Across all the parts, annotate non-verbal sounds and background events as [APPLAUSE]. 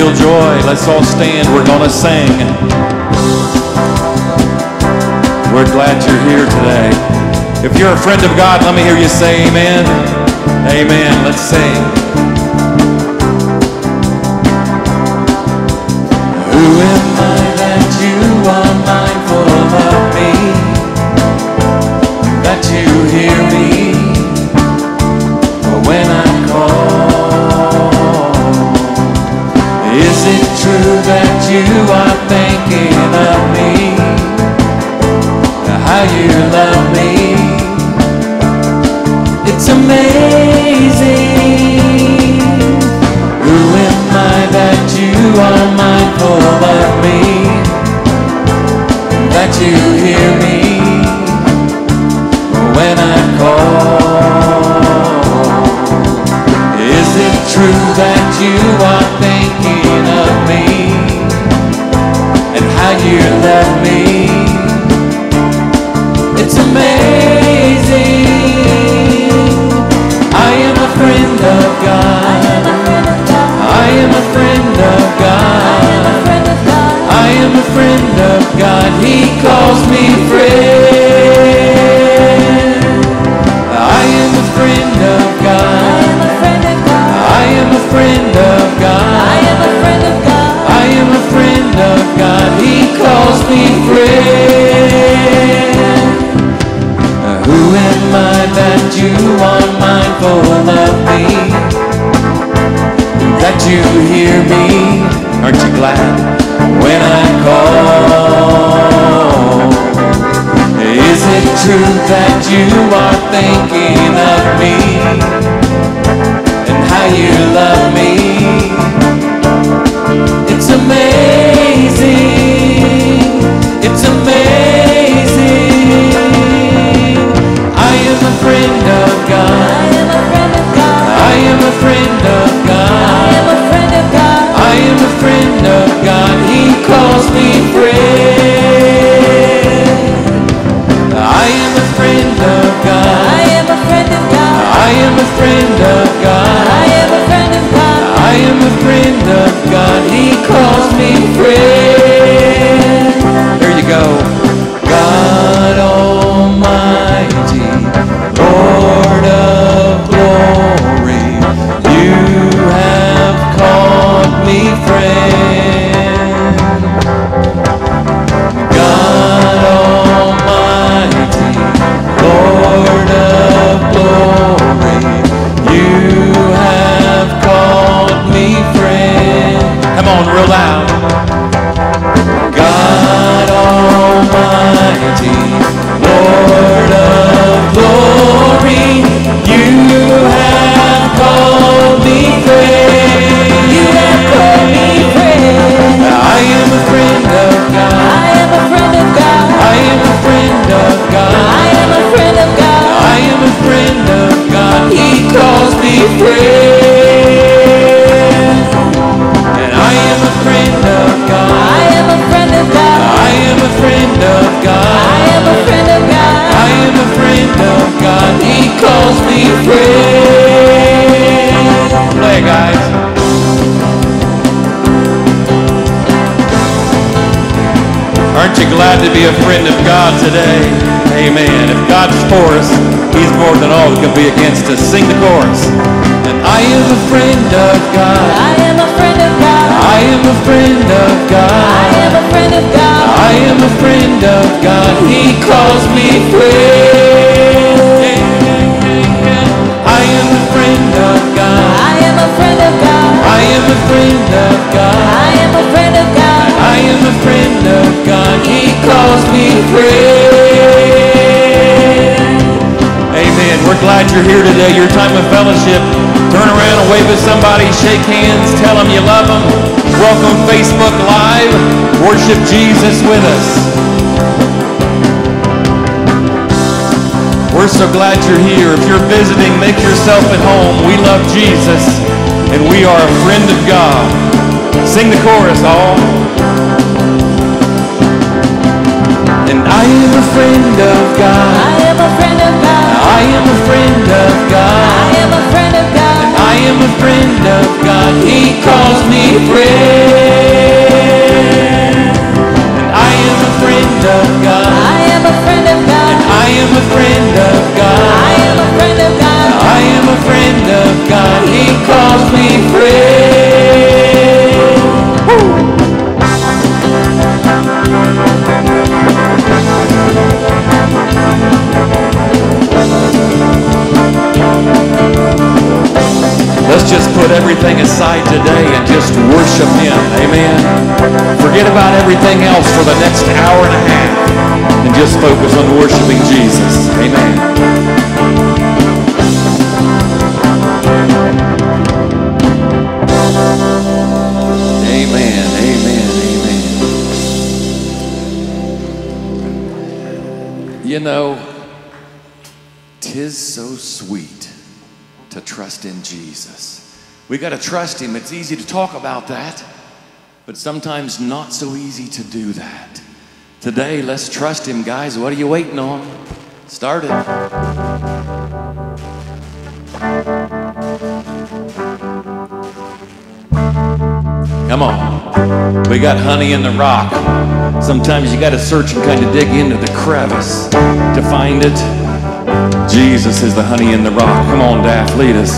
real joy, let's all stand. We're going to sing. We're glad you're here today. If you're a friend of God, let me hear you say amen. Amen. Let's sing. You are thinking of me? How you love me? It's amazing. Who am I that you are mindful of me? That you hear me when I call? Is it true that you are thinking of me how you love me? It's amazing. I am a friend of God. I am a friend of God. I am a friend of God. He calls me friend. I am a friend of God. I am a friend of calls me friend. Who am I that you are mindful of me? That you hear me? Aren't you glad when I call? Is it true that you are thinking of me and how you love me? It's amazing. To be a friend of God today? Amen. If God's for us, He's more than all that can be against us. Sing the chorus. And I am a friend of God. I am a friend of God. I am a friend of God. I am a friend of God. I am a friend of God. He calls me friend. I am a friend of God. I am a friend of God. I am a friend of God. I am a friend of God. He calls me friend. Amen. We're glad you're here today. Your time of fellowship. Turn around and wave at somebody. Shake hands. Tell them you love them. Welcome Facebook Live. Worship Jesus with us. We're so glad you're here. If you're visiting, make yourself at home. We love Jesus, and we are a friend of God. Sing the chorus, all. And I am a friend of God. I am a friend of God. I am a friend of God. I am a friend of God. And I am a friend of God. He calls me friend. And I am a friend of God. I am a friend of God. And I am a friend of God. I am a friend of God. I am a friend of God. He calls me friend. Let's just put everything aside today and just worship Him. Amen. Forget about everything else for the next hour and a half and just focus on worshiping Jesus. Amen. Trust in Jesus. We got to trust Him. It's easy to talk about that, but sometimes not so easy to do that. Today, let's trust Him, guys. What are you waiting on? Start it. Come on. We got honey in the rock. Sometimes you got to search and kind of dig into the crevice to find it. Jesus is the honey in the rock. Come on, Daff, lead us.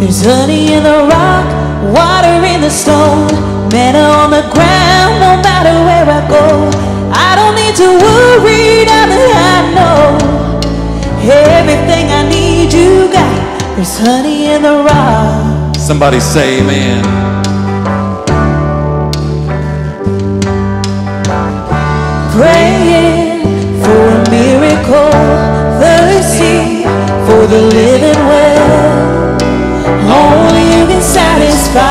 There's honey in the rock, water in the stone, manna on the ground, no matter where I go. I don't need to worry now that I know everything I need you got. There's honey in the rock. Somebody say amen. The living well. Only you can satisfy.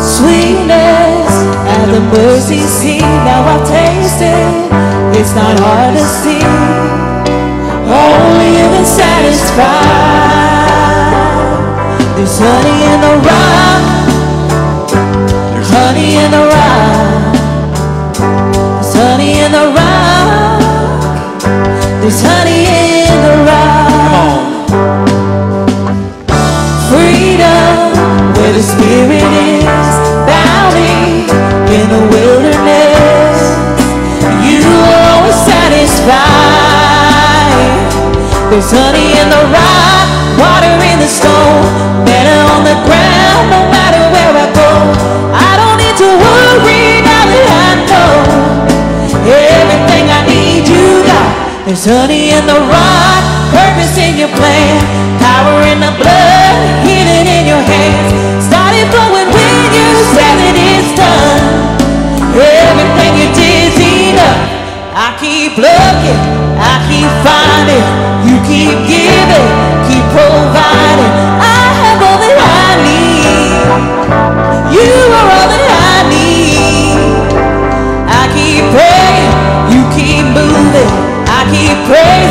Sweetness at the mercy seat. Now I've tasted, it's not hard to see. Only you can satisfy. There's honey There's honey in the rock, water in the stone, manna on the ground, no matter where I go. I don't need to worry now that I know everything I need you got. There's honey in the rock, purpose in your plan, power in the blood, healing in your hands. Started flowing when you said it's done. Everything you did's enough. I keep looking, I keep finding, keep giving, keep providing. I have all that I need. You are all that I need. I keep praying, you keep moving. I keep praising,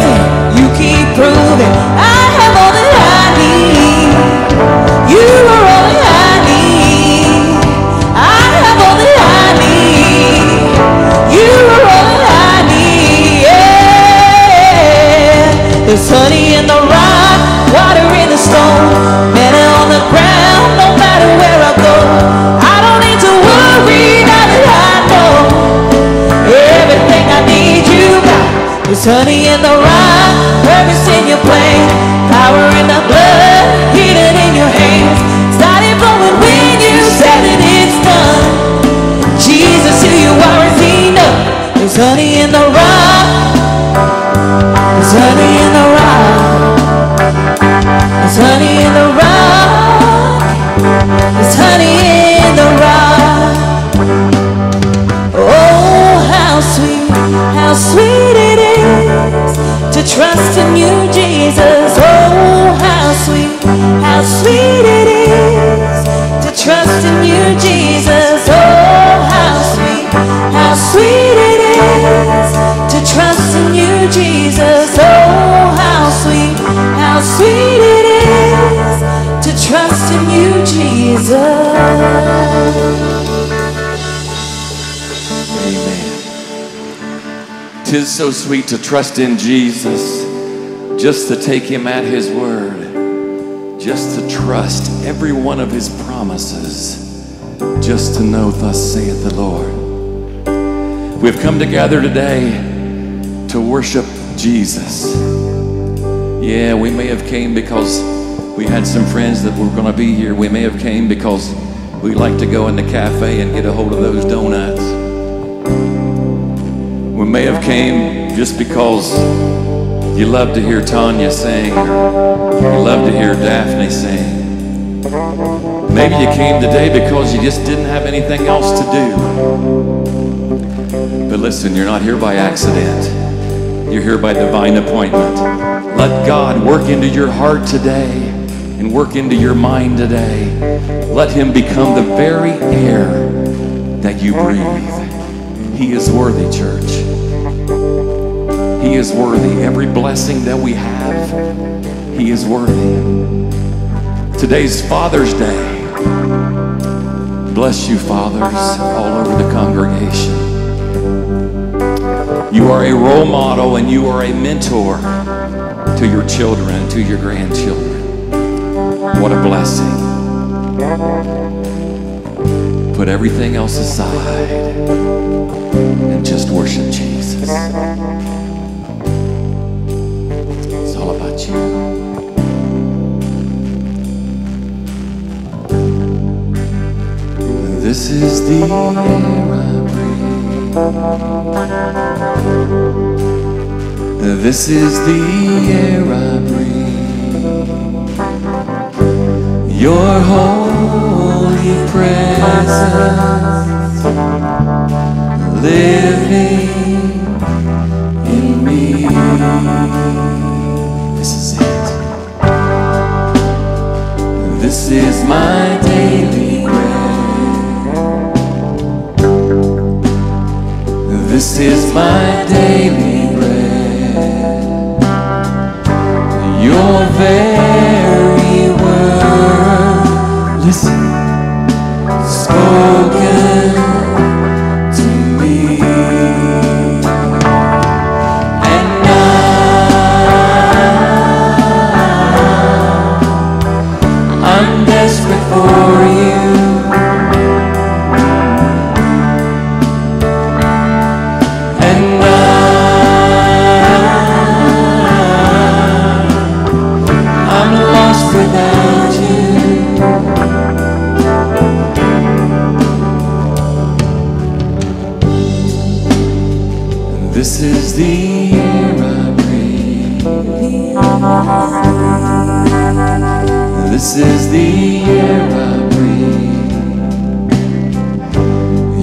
There's honey in the rock, water in the stone, manna on the ground, no matter where I go. I don't need to worry now that I know everything I need you got. There's honey in the rock, purpose in your plan, power in the blood, healing in your hands. Started flowing when you said that it's done. Jesus, who you are is enough. There's honey in the rock. Tis so sweet to trust in Jesus. just to take him at his word, just to trust every one of his promises, just to know, thus saith the Lord. We've come together today to worship Jesus. Yeah, we may have came because we had some friends that were going to be here. We may have came because we like to go in the cafe and get a hold of those donuts. May have came just because you love to hear Tanya sing or you love to hear Daphne sing. Maybe you came today because you just didn't have anything else to do. But listen, you're not here by accident. You're here by divine appointment. Let God work into your heart today and work into your mind today. Let Him become the very air that you breathe. He is worthy, church. He is worthy. Every blessing that we have, He is worthy. Today's Father's Day. Bless you, fathers, all over the congregation. You are a role model and you are a mentor to your children to your grandchildren. What a blessing. Put everything else aside and just worship Jesus. This is the air I breathe. This is the air I breathe. Your holy presence living in me. This is it. This is my daily bread. This is my daily bread. Your very word, listen, spoken This is the air I breathe.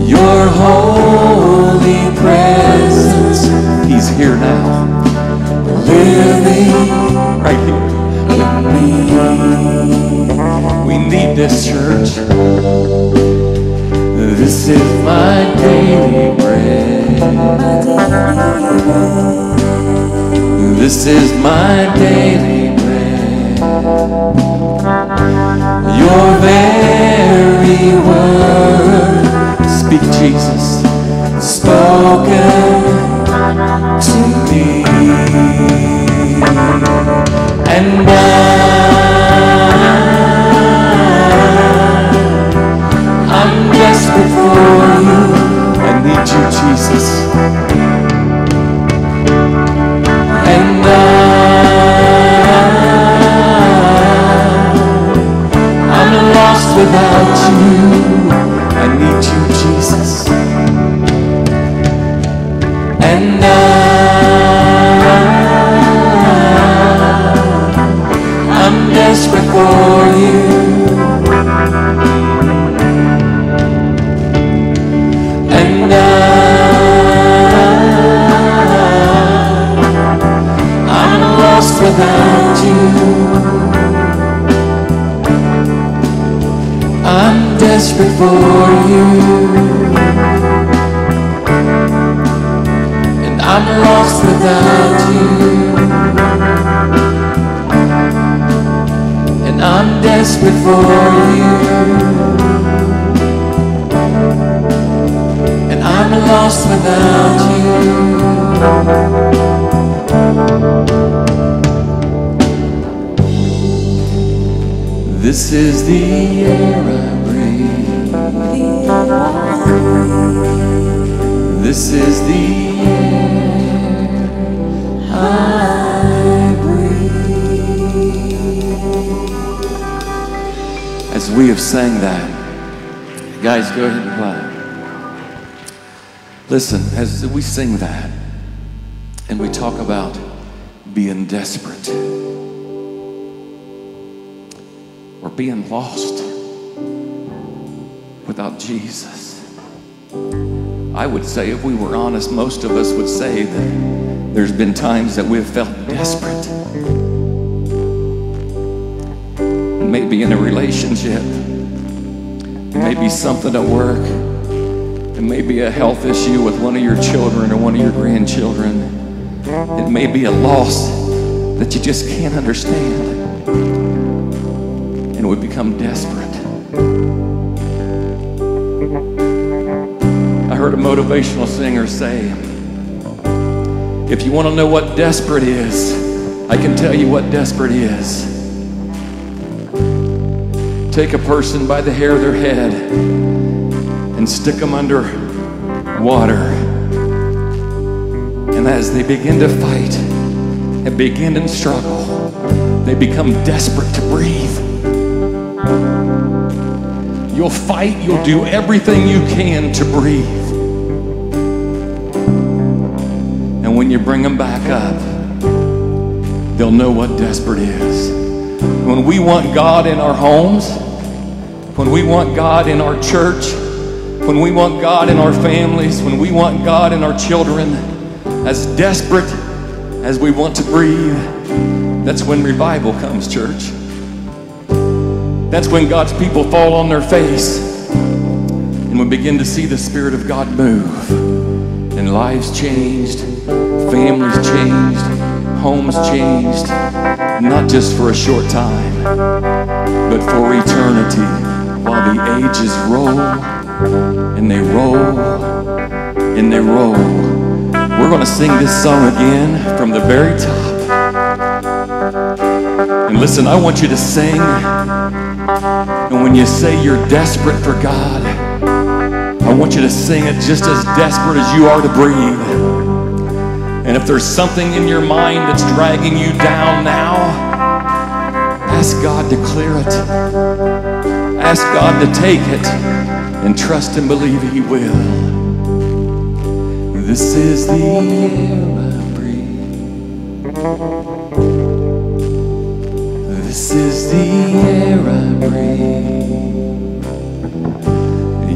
Your holy presence, He's here now. Living right here. We need this church. This is my daily bread. This is my daily bread. Your very word, speak Jesus, spoken to me. And I, I'm desperate for you. I need you, Jesus. Without you. The air I breathe. This is the air I breathe. As we have sang that, guys, go ahead and clap. Listen, as we sing that, and we talk about being desperate being lost without Jesus. I would say, if we were honest, most of us would say that there's been times that we've felt desperate. And maybe in a relationship, maybe something at work, it may be a health issue with one of your children or one of your grandchildren. It may be a loss that you just can't understand. Become desperate. I heard a motivational singer say, if you want to know what desperate is, I can tell you what desperate is. Take a person by the hair of their head and stick them under water. And as they begin to fight and begin to struggle, they become desperate to breathe. You'll fight, you'll do everything you can to breathe. And when you bring them back up, they'll know what desperate is. When we want God in our homes, when we want God in our church, when we want God in our families, when we want God in our children, as desperate as we want to breathe, that's when revival comes, church. That's when God's people fall on their face and we begin to see the Spirit of God move. And lives changed, families changed, homes changed, not just for a short time, but for eternity while the ages roll and they roll and they roll. We're going to sing this song again from the very top. And listen, I want you to sing. And when you say you're desperate for God, I want you to sing it just as desperate as you are to breathe. And if there's something in your mind that's dragging you down now, ask God to clear it. Ask God to take it and trust and believe He will. This is the air is the air I breathe.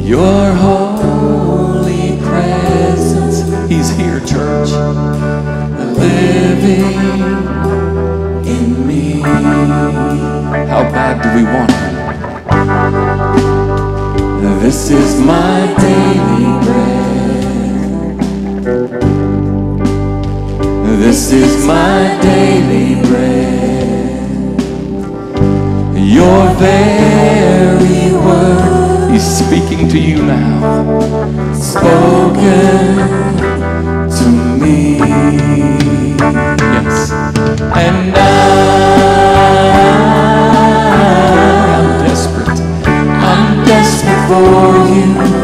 Your holy presence, He's here, church, living in me. How bad do we want Him? This is my daily bread. This is my daily bread. Your very word, He's speaking to you now, spoken to me. Yes, and I am desperate. I'm desperate for you.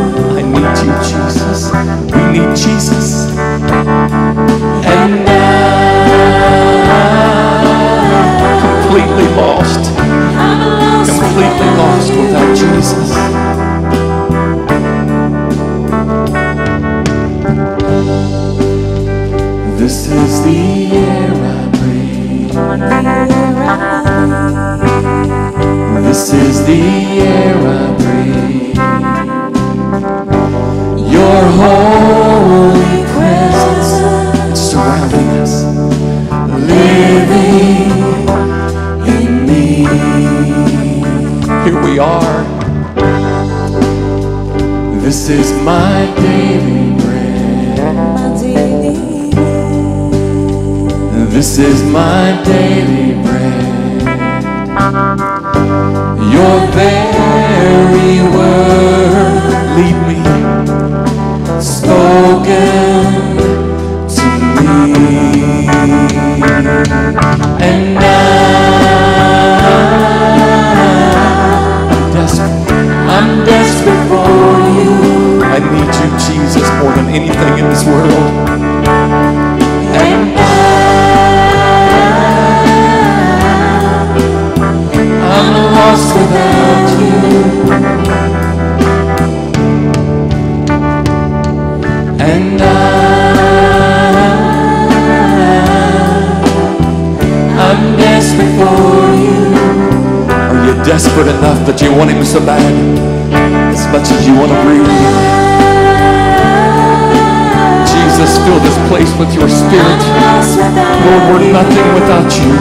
Nothing without you.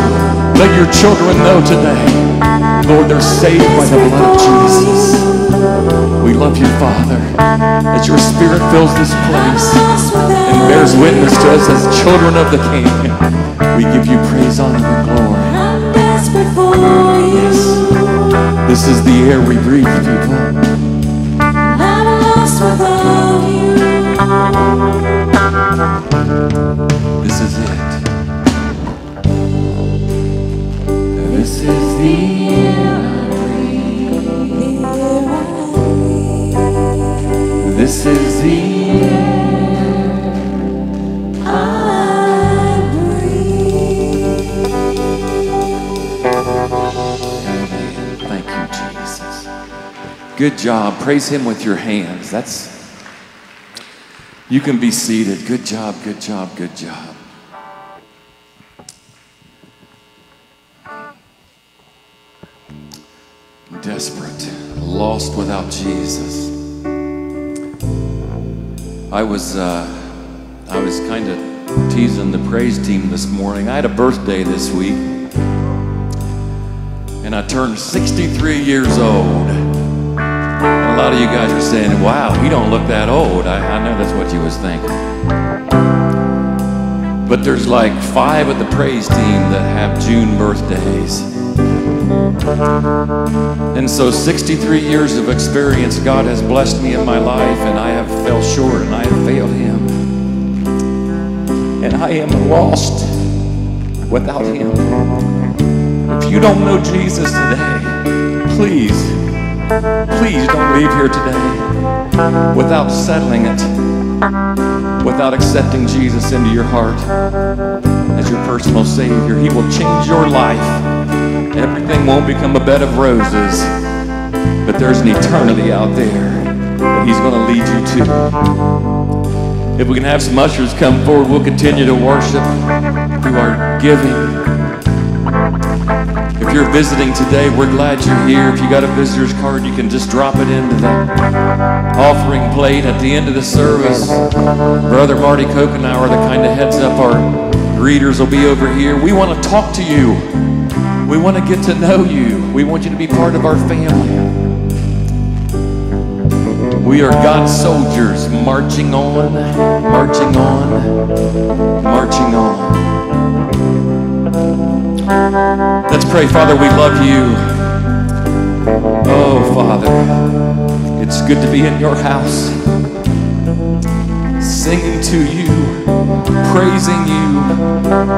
Let your children know today. Lord, they're saved by the blood of Jesus. We love you, Father, as your spirit fills this place and bears witness to us as children of the King. We give you praise, honor, and glory. I'm desperate for you. This is the air we breathe, Good job. Praise Him with your hands. That's. You can be seated. Good job, good job, good job. Desperate, lost without Jesus. I was, uh, I was kind of teasing the praise team this morning. I had a birthday this week and I turned 63 years old. And a lot of you guys are saying, wow, he don't look that old. I, I know that's what you was thinking. But there's like five of the praise team that have June birthdays. And so 63 years of experience, God has blessed me in my life, and I have fell short and I have failed him. And I am lost without him. If you don't know Jesus today, please, please don't leave here today without settling it, without accepting Jesus into your heart as your personal Savior. He will change your life. Everything won't become a bed of roses, but there's an eternity out there that He's going to lead you to. If we can have some ushers come forward, we'll continue to worship through our giving. If you're visiting today, we're glad you're here. If you got a visitor's card, you can just drop it into the offering plate at the end of the service. Brother Marty Kokenauer, the kind of heads up our greeters, will be over here. We want to talk to you. We want to get to know you. We want you to be part of our family. We are God's soldiers marching on, marching on, marching on. Let's pray, Father, we love you. Oh, Father, it's good to be in your house, singing to you, praising you,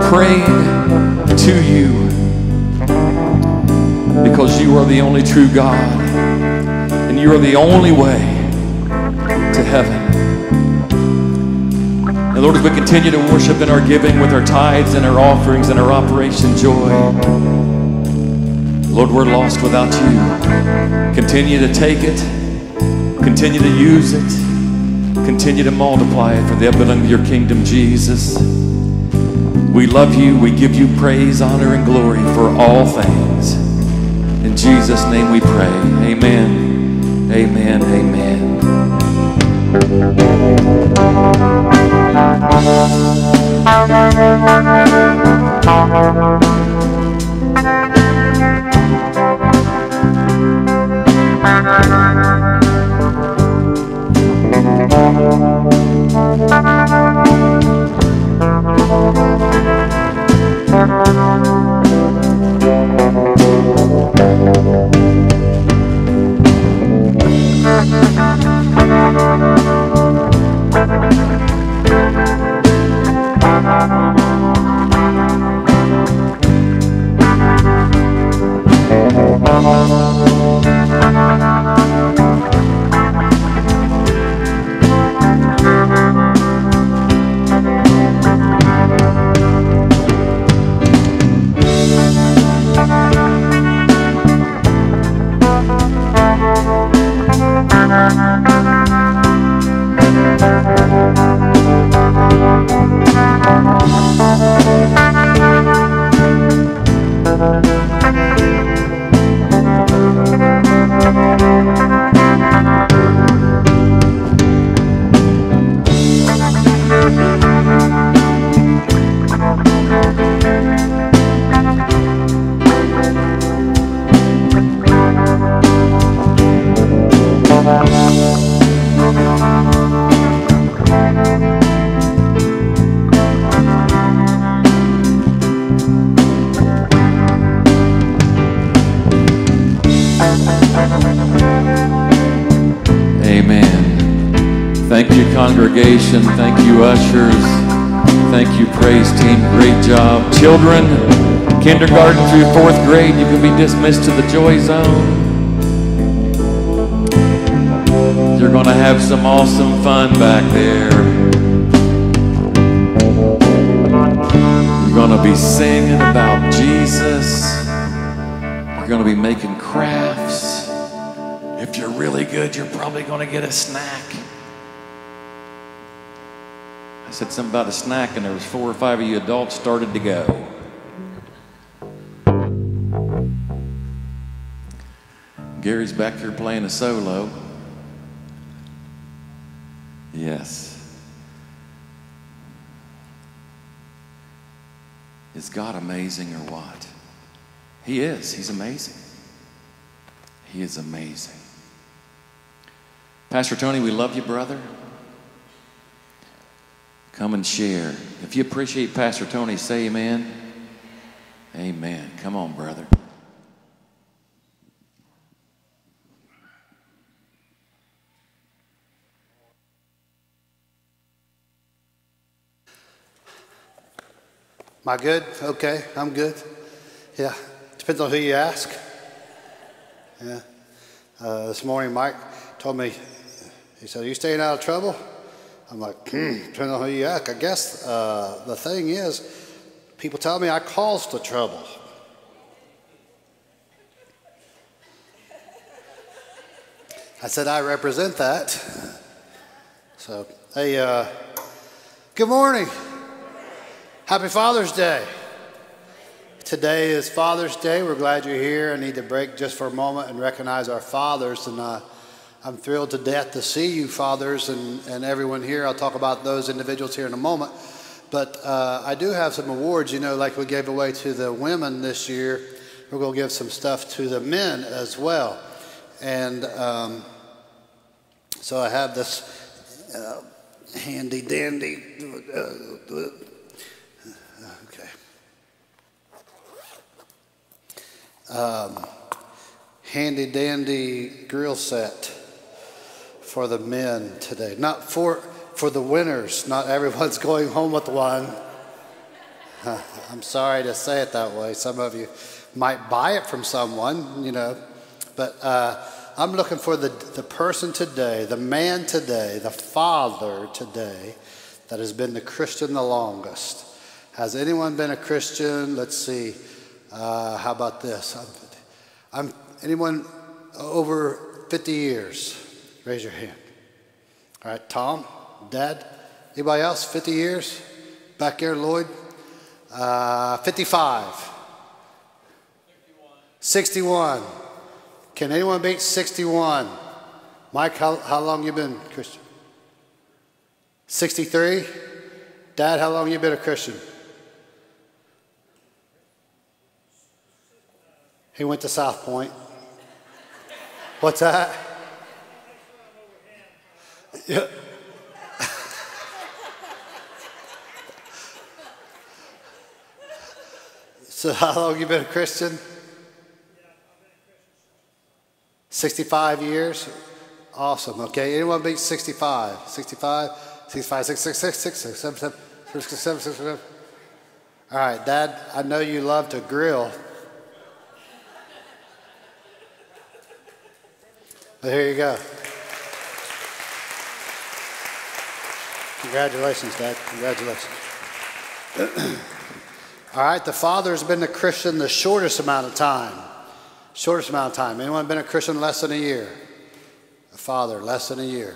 praying to you, because you are the only true God, and you are the only way to heaven. And Lord, as we continue to worship in our giving with our tithes and our offerings and our Operation Joy, Lord, we're lost without you. Continue to take it, continue to use it, continue to multiply it for the upbuilding of your kingdom, Jesus. We love you. We give you praise, honor, and glory for all things. In Jesus' name we pray. Amen. Amen. Amen. Congregation. Thank you, ushers. Thank you, praise team. Great job. Children, kindergarten through fourth grade, you can be dismissed to the joy zone. You're going to have some awesome fun back there. You're going to be singing about Jesus. You're going to be making crafts. If you're really good, you're probably going to get a snack. I said something about a snack, and there was four or five of you adults started to go. Gary's back here playing a solo. Yes. Is God amazing or what? He is. He's amazing. He is amazing. Pastor Tony, we love you, brother. Come and share. If you appreciate Pastor Tony, say amen. Amen. Come on, brother. Am I good? Okay, I'm good. Yeah, depends on who you ask. Yeah. Uh, this morning, Mike told me, he said, Are you staying out of trouble? I'm like, hmm, depends on who you ask. I guess uh, the thing is, people tell me I caused the trouble. I said, I represent that. So, hey, uh, good morning. Happy Father's Day. Today is Father's Day. We're glad you're here. I need to break just for a moment and recognize our fathers. And uh, I'm thrilled to death to see you, fathers, and, and everyone here. I'll talk about those individuals here in a moment. But uh, I do have some awards, you know, like we gave away to the women this year. We're going to give some stuff to the men as well. And um, so I have this uh, handy dandy. Uh, um, handy dandy grill set for the men today. Not for, for the winners. Not everyone's [LAUGHS] going home with one. [LAUGHS] I'm sorry to say it that way. Some of you might buy it from someone, you know. But uh, I'm looking for the, the person today, the man today, the father today that has been the Christian the longest. Has anyone been a Christian? Let's see. Uh, how about this? I'm, I'm, anyone over 50 years? Raise your hand. All right, Tom, Dad, anybody else? 50 years? Back there, Lloyd? Uh, 55. 61. 61. Can anyone beat 61? Mike, how, how long you been Christian? 63? Dad, how long you been a Christian? He went to South Point. What's that? Yeah. [LAUGHS] so how long you been a Christian? 65 years? Awesome. Okay. Anyone beat 65? 65? 65, 66, 66, 67, 67, 67. All right, Dad, I know you love to grill. But here you go. Congratulations, Dad. Congratulations. All right, the father's been a Christian the shortest amount of time. Shortest amount of time. Anyone been a Christian less than a year? A father, less than a year.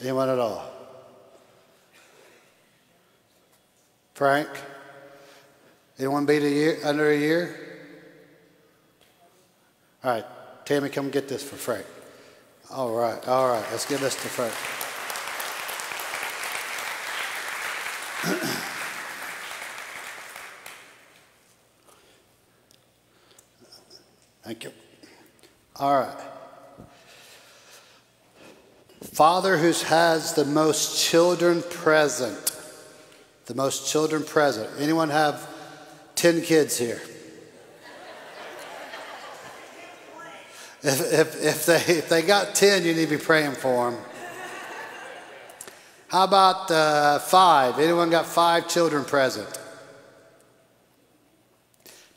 Anyone at all? Frank? Anyone beat a year under a year? All right, Tammy, come get this for Frank. All right, all right, let's give this to Frank. Thank you. All right. Father who has the most children present. The most children present. Anyone have 10 kids here? If, if, if, they, if they got 10, you need to be praying for them. How about uh, five? Anyone got five children present?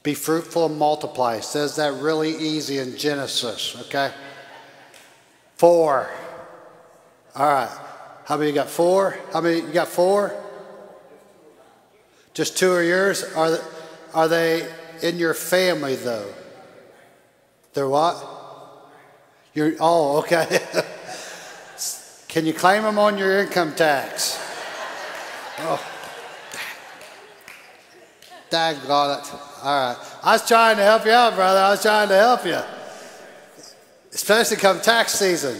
Be fruitful and multiply. It says that really easy in Genesis, okay? Four. All right. How many you got? Four? How many you got? Four? Just two are yours? Are they, are they in your family though? They're what? You're, oh, okay. [LAUGHS] Can you claim them on your income tax? Oh. Daggone it. All right. I was trying to help you out, brother. I was trying to help you. Especially come tax season.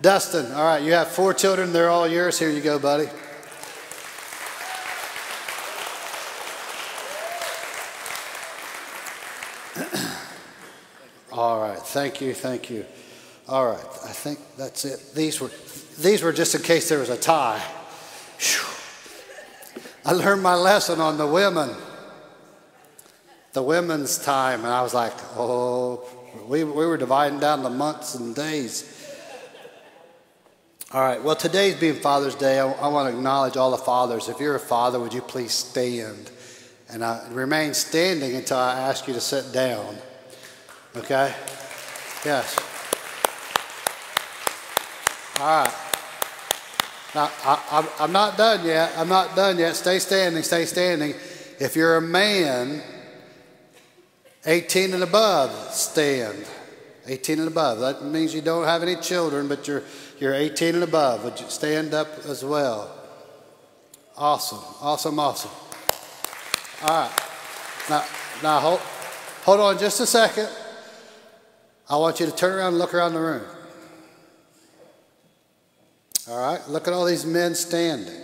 Dustin, all right, you have four children. They're all yours. Here you go, buddy. [CLEARS THROAT] all right. Thank you. Thank you. All right. I think that's it. These were, these were just in case there was a tie. Whew. I learned my lesson on the women, the women's time, and I was like, oh, we, we were dividing down the months and days. All right, well, today's being Father's Day. I, I want to acknowledge all the fathers. If you're a father, would you please stand? And I, remain standing until I ask you to sit down. Okay? Yes. All right. Now, I, am not done yet. I'm not done yet. Stay standing, stay standing. If you're a man, 18 and above, stand. 18 and above. That means you don't have any children, but you're, you're 18 and above. Would you stand up as well? Awesome, awesome, awesome. All right. Now, now hold, hold on just a second. I want you to turn around and look around the room. All right, look at all these men standing.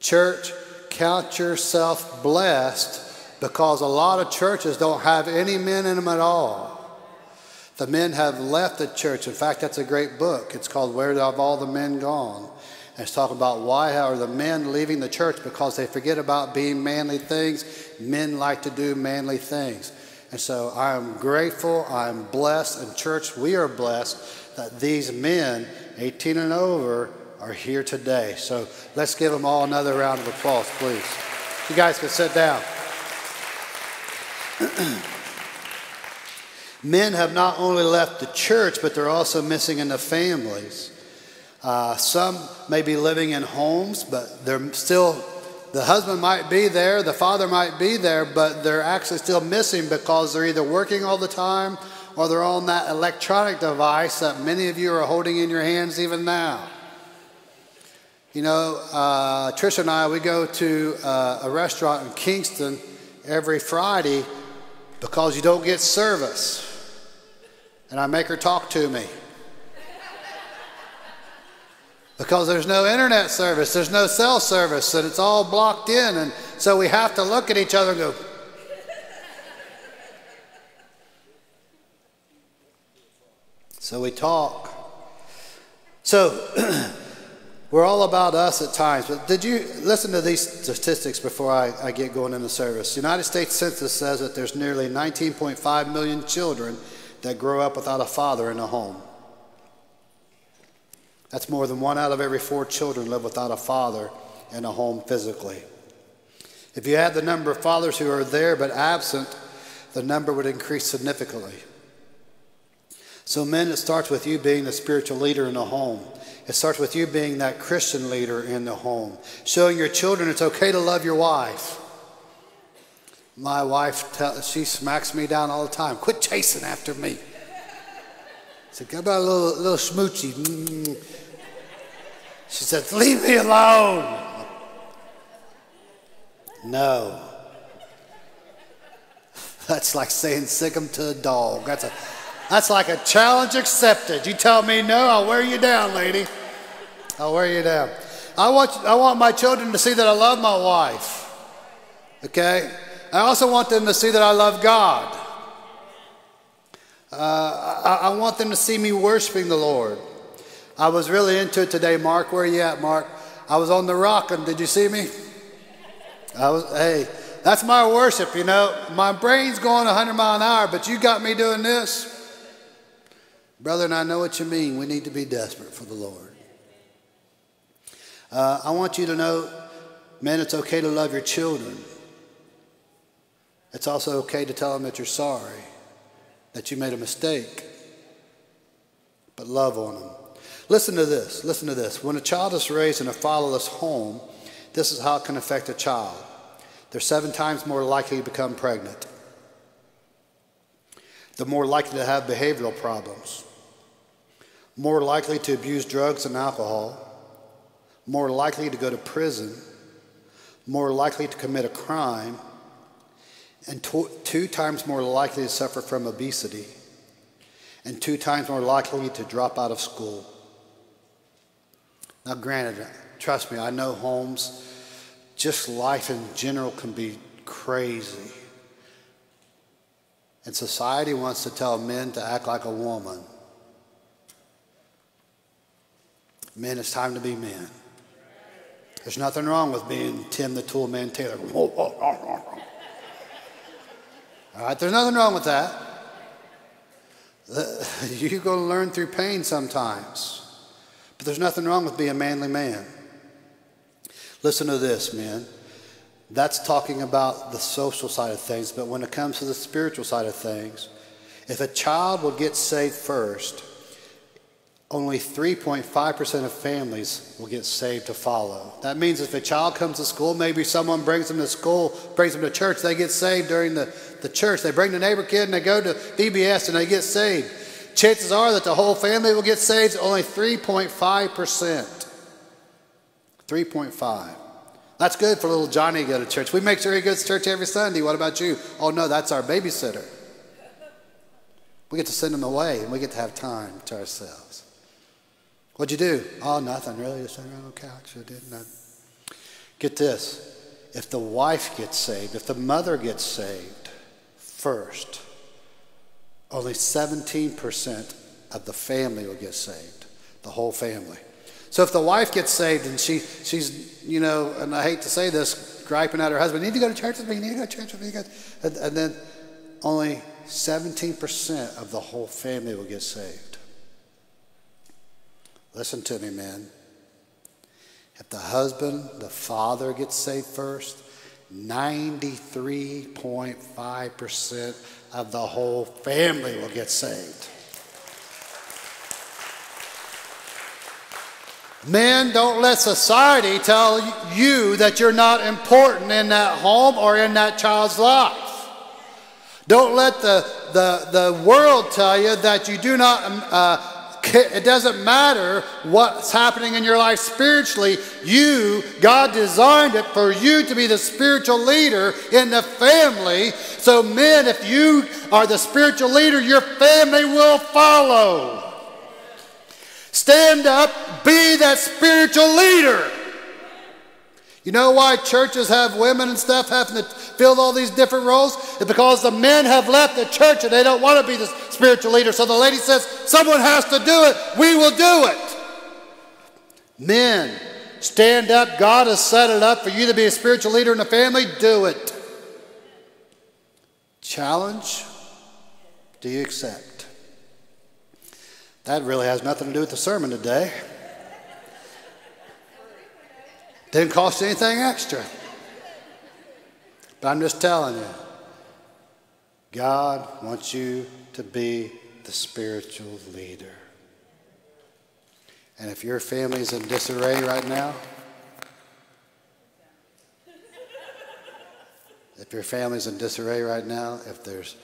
Church, count yourself blessed because a lot of churches don't have any men in them at all. The men have left the church. In fact, that's a great book. It's called Where Have All the Men Gone? And it's talking about why are the men leaving the church because they forget about being manly things. Men like to do manly things. And so I am grateful, I'm blessed, and church, we are blessed that these men 18 and over are here today. So let's give them all another round of applause, please. You guys can sit down. [CLEARS THROAT] Men have not only left the church, but they're also missing in the families. Uh, some may be living in homes, but they're still, the husband might be there, the father might be there, but they're actually still missing because they're either working all the time or they're on that electronic device that many of you are holding in your hands even now. You know, uh, Tricia and I, we go to uh, a restaurant in Kingston every Friday because you don't get service. And I make her talk to me. Because there's no internet service, there's no cell service, and it's all blocked in. And so we have to look at each other and go, So we talk. So [CLEARS THROAT] we're all about us at times, but did you listen to these statistics before I, I get going into service? The United States Census says that there's nearly 19.5 million children that grow up without a father in a home. That's more than one out of every four children live without a father in a home physically. If you add the number of fathers who are there but absent, the number would increase significantly. So, men, it starts with you being the spiritual leader in the home. It starts with you being that Christian leader in the home, showing your children it's okay to love your wife. My wife, she smacks me down all the time. Quit chasing after me. Said, "How about a little, little smoochy?" Mm. She said, "Leave me alone." No. [LAUGHS] That's like saying sick 'em to a dog. That's a that's like a challenge accepted. You tell me no, I'll wear you down, lady. I'll wear you down. I want, I want my children to see that I love my wife. Okay? I also want them to see that I love God. Uh, I, I want them to see me worshiping the Lord. I was really into it today, Mark. Where are you at, Mark? I was on the rock, and did you see me? I was. Hey, That's my worship, you know. My brain's going 100 mile an hour, but you got me doing this. Brother, and I know what you mean. We need to be desperate for the Lord. Uh, I want you to know, men, it's okay to love your children. It's also okay to tell them that you're sorry, that you made a mistake, but love on them. Listen to this. Listen to this. When a child is raised in a fatherless home, this is how it can affect a child. They're seven times more likely to become pregnant. They're more likely to have behavioral problems, more likely to abuse drugs and alcohol, more likely to go to prison, more likely to commit a crime, and two times more likely to suffer from obesity, and two times more likely to drop out of school. Now, granted, trust me, I know homes just life in general can be crazy. And society wants to tell men to act like a woman. Men, it's time to be men. There's nothing wrong with being Tim the Tool Man Taylor. [LAUGHS] All right, there's nothing wrong with that. [LAUGHS] You're going to learn through pain sometimes. But there's nothing wrong with being a manly man. Listen to this, men. That's talking about the social side of things, but when it comes to the spiritual side of things, if a child will get saved first, only 3.5% of families will get saved to follow. That means if a child comes to school, maybe someone brings them to school, brings them to church, they get saved during the, the church. They bring the neighbor kid and they go to VBS and they get saved. Chances are that the whole family will get saved, only 3.5%. 3.5. That's good for little Johnny to go to church. We make sure he goes to church every Sunday. What about you? Oh, no, that's our babysitter. We get to send him away and we get to have time to ourselves. What'd you do? Oh, nothing really. Just sat around on the couch. I did not. Uh, get this. If the wife gets saved, if the mother gets saved first, only 17% of the family will get saved, the whole family. So if the wife gets saved and she, she's, you know, and I hate to say this, griping at her husband, you need to go to church with me, you need to go to church with me. And, and then only 17% of the whole family will get saved. Listen to me, man. If the husband, the father gets saved first, 93.5% of the whole family will get saved. Men, don't let society tell you that you're not important in that home or in that child's life. Don't let the, the, the world tell you that you do not, um, uh, it doesn't matter what's happening in your life spiritually. You, God designed it for you to be the spiritual leader in the family. So, men, if you are the spiritual leader, your family will follow. Stand up, be that spiritual leader. You know why churches have women and stuff having to fill all these different roles? It's because the men have left the church and they don't want to be the spiritual leader. So the lady says, Someone has to do it. We will do it. Men, stand up. God has set it up for you to be a spiritual leader in the family. Do it. Challenge. Do you accept? That really has nothing to do with the sermon today. Didn't cost anything extra. But I'm just telling you, God wants you to be the spiritual leader. And if your family's in disarray right now, if your family's in disarray right now, if there's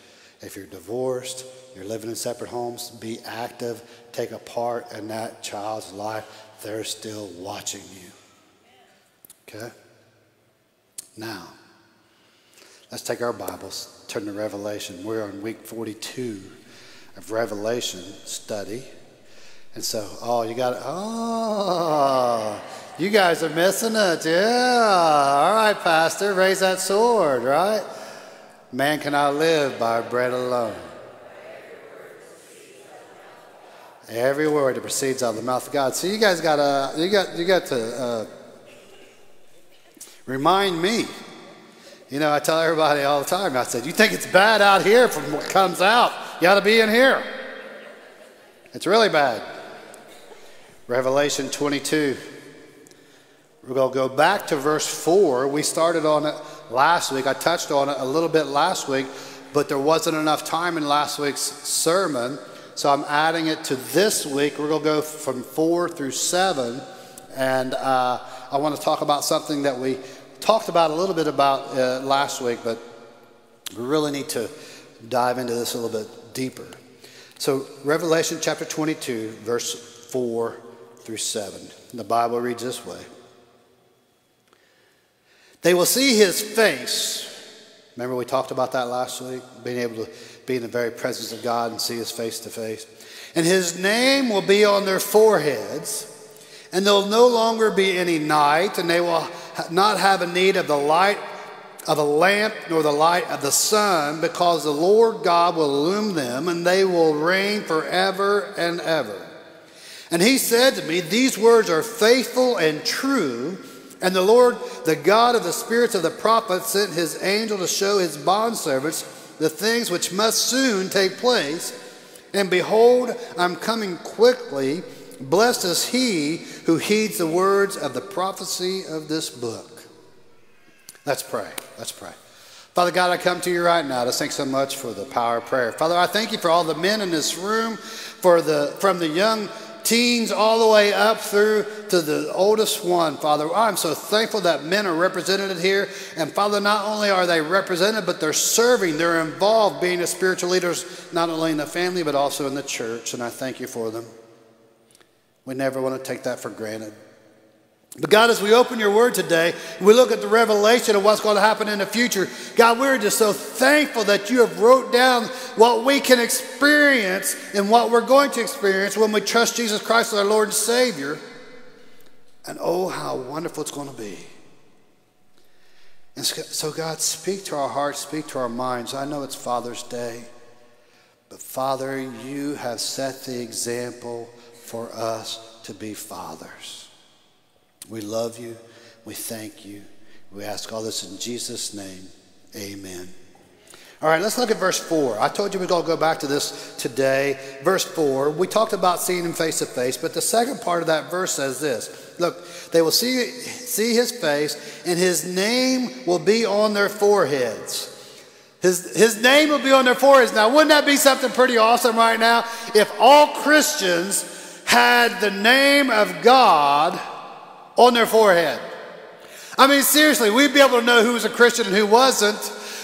if you're divorced, you're living in separate homes, be active, take a part in that child's life. They're still watching you. Okay? Now, let's take our Bibles, turn to Revelation. We're on week 42 of Revelation study. And so, oh, you got it. Oh, you guys are missing it. Yeah. All right, Pastor, raise that sword, right? Man cannot live by bread alone. Every word that proceeds out of the mouth of God. So you guys got to you got you got to uh, remind me You know, I tell everybody all the time, I said, You think it's bad out here from what comes out? You got to be in here. It's really bad. Revelation 22. We're going to go back to verse 4. We started on it last week. I touched on it a little bit last week, but there wasn't enough time in last week's sermon. So I'm adding it to this week. We're going to go from 4 through 7. And uh, I want to talk about something that we talked about a little bit about uh, last week, but we really need to dive into this a little bit deeper. So, Revelation chapter 22, verse 4 through 7. The Bible reads this way They will see his face. Remember, we talked about that last week? Being able to be in the very presence of God and see his face to face. And his name will be on their foreheads, and there'll no longer be any night, and they will not have a need of the light of a lamp nor the light of the sun, because the Lord God will illumine them, and they will reign forever and ever. And he said to me, These words are faithful and true. And the Lord, the God of the spirits of the prophets, sent his angel to show his bondservants the things which must soon take place. And behold, I'm coming quickly. Blessed is he who heeds the words of the prophecy of this book. Let's pray. Let's pray. Father God, I come to you right now to thank so much for the power of prayer. Father, I thank you for all the men in this room, for the from the young teens all the way up through to the oldest one, Father. I'm so thankful that men are represented here. And Father, not only are they represented, but they're serving, they're involved being as spiritual leaders, not only in the family, but also in the church. And I thank you for them. We never want to take that for granted. But God, as we open your word today, we look at the revelation of what's going to happen in the future. God, we're just so thankful that you have wrote down what we can experience and what we're going to experience when we trust Jesus Christ as our Lord and Savior. And oh, how wonderful it's going to be. And so, God, speak to our hearts, speak to our minds. I know it's Father's Day, but Father, you have set the example for us to be fathers. We love you. We thank you. We ask all this in Jesus' name. Amen. All right, let's look at verse 4. I told you we're going to go back to this today. Verse 4, we talked about seeing him face to face, but the second part of that verse says this Look, they will see, see his face, and his name will be on their foreheads. His, his name will be on their foreheads. Now, wouldn't that be something pretty awesome right now? If all Christians had the name of God on their forehead. I mean, seriously, we'd be able to know who was a Christian and who wasn't.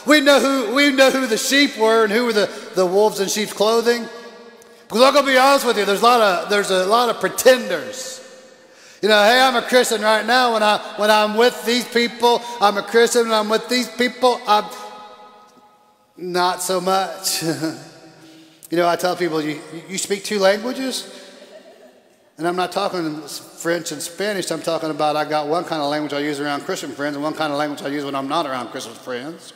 We know who we know who the sheep were and who were the, the wolves in sheep's clothing. Because I'm gonna be honest with you, there's a lot of there's a lot of pretenders. You know, hey, I'm a Christian right now. When I when I'm with these people, I'm a Christian. When I'm with these people, I'm not so much. [LAUGHS] you know, I tell people, you, you speak two languages? And I'm not talking French and Spanish. I'm talking about I got one kind of language I use around Christian friends and one kind of language I use when I'm not around Christian friends.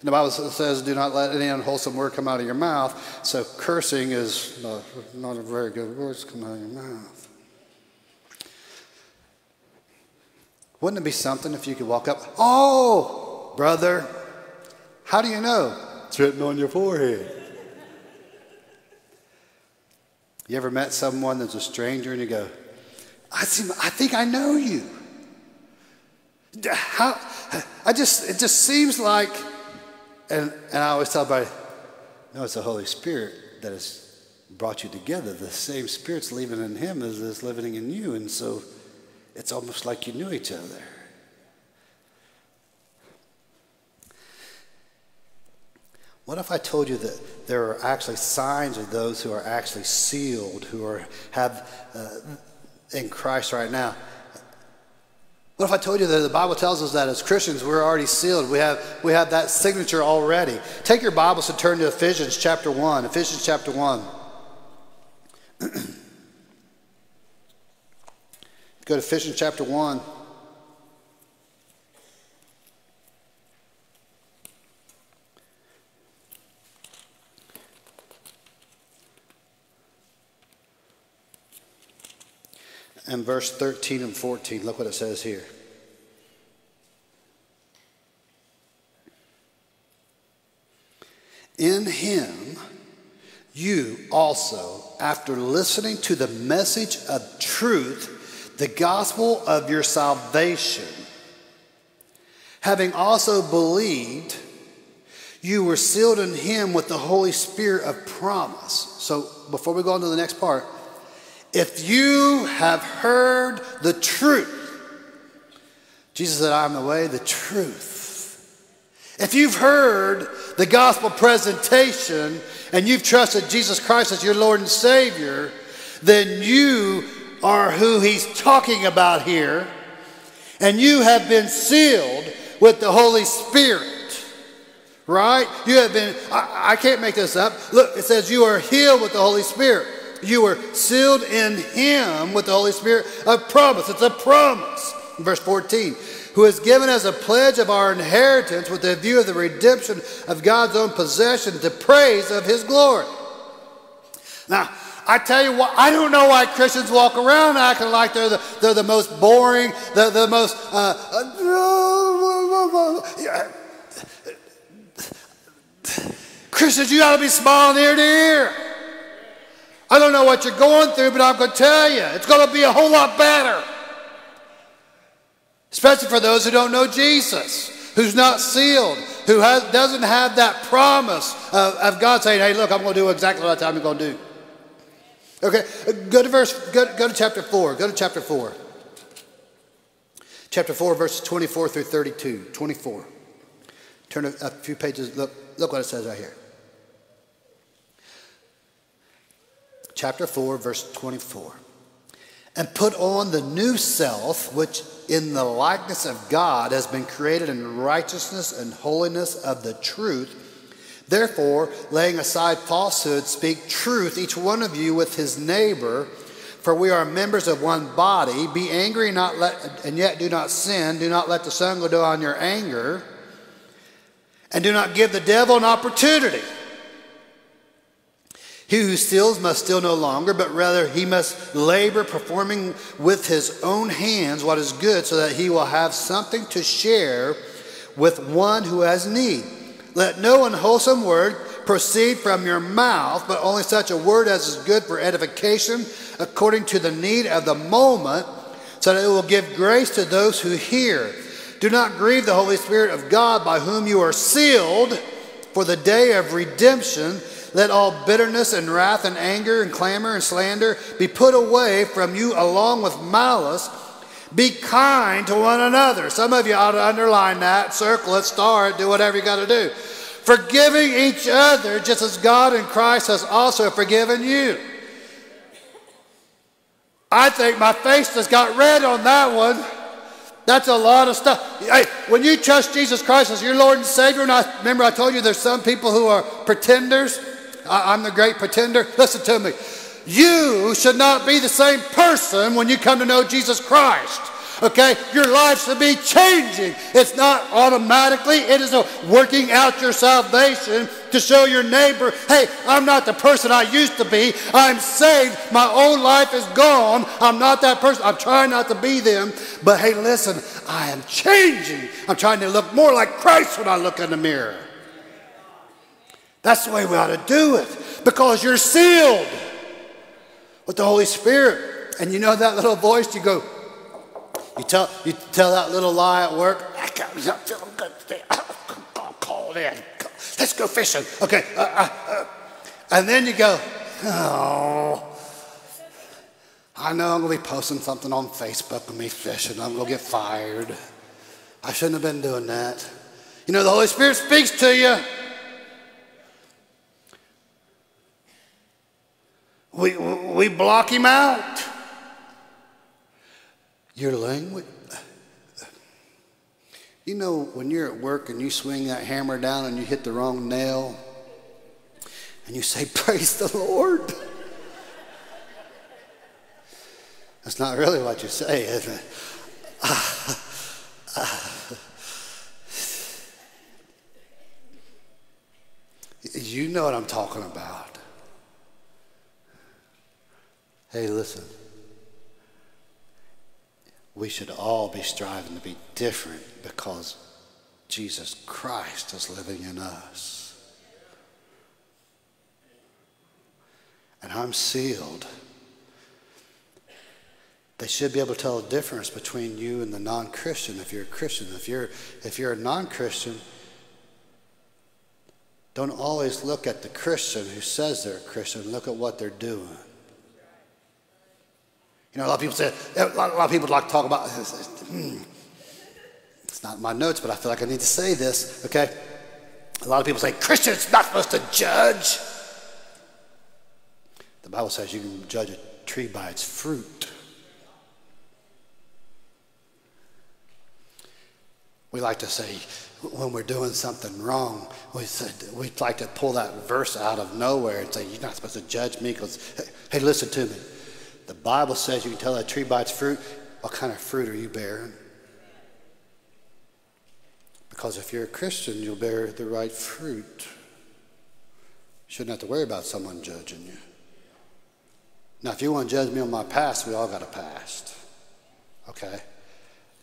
And the Bible says, do not let any unwholesome word come out of your mouth. So cursing is not, not a very good word to come out of your mouth. Wouldn't it be something if you could walk up, oh, brother, how do you know? It's written on your forehead. You ever met someone that's a stranger and you go, I, seem, I think I know you. How, I just, it just seems like, and, and I always tell everybody, no, it's the Holy Spirit that has brought you together. The same Spirit's living in him as is living in you. And so it's almost like you knew each other. What if I told you that there are actually signs of those who are actually sealed, who are have uh, in Christ right now? What if I told you that the Bible tells us that as Christians we're already sealed? We have we have that signature already. Take your Bibles and turn to Ephesians chapter one. Ephesians chapter one. [CLEARS THROAT] Go to Ephesians chapter one. And verse 13 and 14. Look what it says here. In him, you also, after listening to the message of truth, the gospel of your salvation, having also believed, you were sealed in him with the Holy Spirit of promise. So before we go on to the next part, if you have heard the truth, Jesus said, I am the way, the truth. If you've heard the gospel presentation and you've trusted Jesus Christ as your Lord and Savior, then you are who he's talking about here, and you have been sealed with the Holy Spirit. Right? You have been, I, I can't make this up. Look, it says you are healed with the Holy Spirit. You were sealed in Him with the Holy Spirit of promise. It's a promise. Verse 14 who has given us a pledge of our inheritance with the view of the redemption of God's own possession to praise of his glory. Now, I tell you what, I don't know why Christians walk around acting like they're the, they're the most boring, the, the most. Uh, uh, [LAUGHS] Christians, you ought to be smiling ear to ear. I don't know what you're going through, but I'm going to tell you, it's going to be a whole lot better especially for those who don't know Jesus, who's not sealed, who has, doesn't have that promise of, of, God saying, hey, look, I'm going to do exactly what I'm going to do. Okay, go to verse, go, go to chapter 4. Go to chapter 4. Chapter 4, verses 24 through 32. 24. Turn a, a few pages. Look, look what it says right here. Chapter 4, verse 24 and put on the new self, which in the likeness of God has been created in righteousness and holiness of the truth. Therefore, laying aside falsehood, speak truth, each one of you with his neighbor, for we are members of one body. Be angry not let, and yet do not sin. Do not let the sun go down on your anger, and do not give the devil an opportunity. He who steals must steal no longer, but rather he must labor, performing with his own hands what is good, so that he will have something to share with one who has need. Let no unwholesome word proceed from your mouth, but only such a word as is good for edification, according to the need of the moment, so that it will give grace to those who hear. Do not grieve the Holy Spirit of God, by whom you are sealed for the day of redemption. Let all bitterness and wrath and anger and clamor and slander be put away from you along with malice. Be kind to one another. Some of you ought to underline that, circle it, star it, do whatever you got to do. Forgiving each other just as God in Christ has also forgiven you. I think my face has got red on that one. That's a lot of stuff. Hey, when you trust Jesus Christ as your Lord and Savior, and I remember I told you there's some people who are pretenders. I, I'm the great pretender. Listen to me. You should not be the same person when you come to know Jesus Christ. Okay? Your life should be changing. It's not automatically, it is a working out your salvation to show your neighbor, hey, I'm not the person I used to be. I'm saved. My old life is gone. I'm not that person. I'm trying not to be them. But hey, listen, I am changing. I'm trying to look more like Christ when I look in the mirror. That's the way we ought to do it because you're sealed with the Holy Spirit. And you know that little voice, you go, you tell, you tell that little lie at work, I can't, I'm feeling good today. I'm called in. Let's go fishing. Okay. Uh, uh, uh. And then you go, oh, I know I'm going to be posting something on Facebook of me fishing. I'm going to get fired. I shouldn't have been doing that. You know, the Holy Spirit speaks to you. We, we block him out. Your language. You know, when you're at work and you swing that hammer down and you hit the wrong nail, and you say, [LAUGHS] Praise the Lord. That's not really what you say, is it? [LAUGHS] you know what I'm talking about. Hey, listen. We should all be striving to be different because Jesus Christ is living in us. and I'm sealed. They should be able to tell the difference between you and the non-Christian if you're a Christian. If you're if you're a non-Christian, don't always look at the Christian who says they're a Christian. Look at what they're doing. You know, a lot of people say, a lot, a lot of people like to talk about, [LAUGHS] hmm, it's not in my notes, but I feel like I need to say this, okay? A lot of people say, Christians not supposed to judge. The Bible says you can judge a tree by its fruit. We like to say, when we're doing something wrong, we said, we'd like to pull that verse out of nowhere and say, You're not supposed to judge me because, hey, listen to me. The Bible says you can tell a tree by its fruit. What kind of fruit are you bearing? Because if you're a Christian, you'll bear the right fruit. You shouldn't have to worry about someone judging you. Now, if you want to judge me on my past, we all got a past. Okay?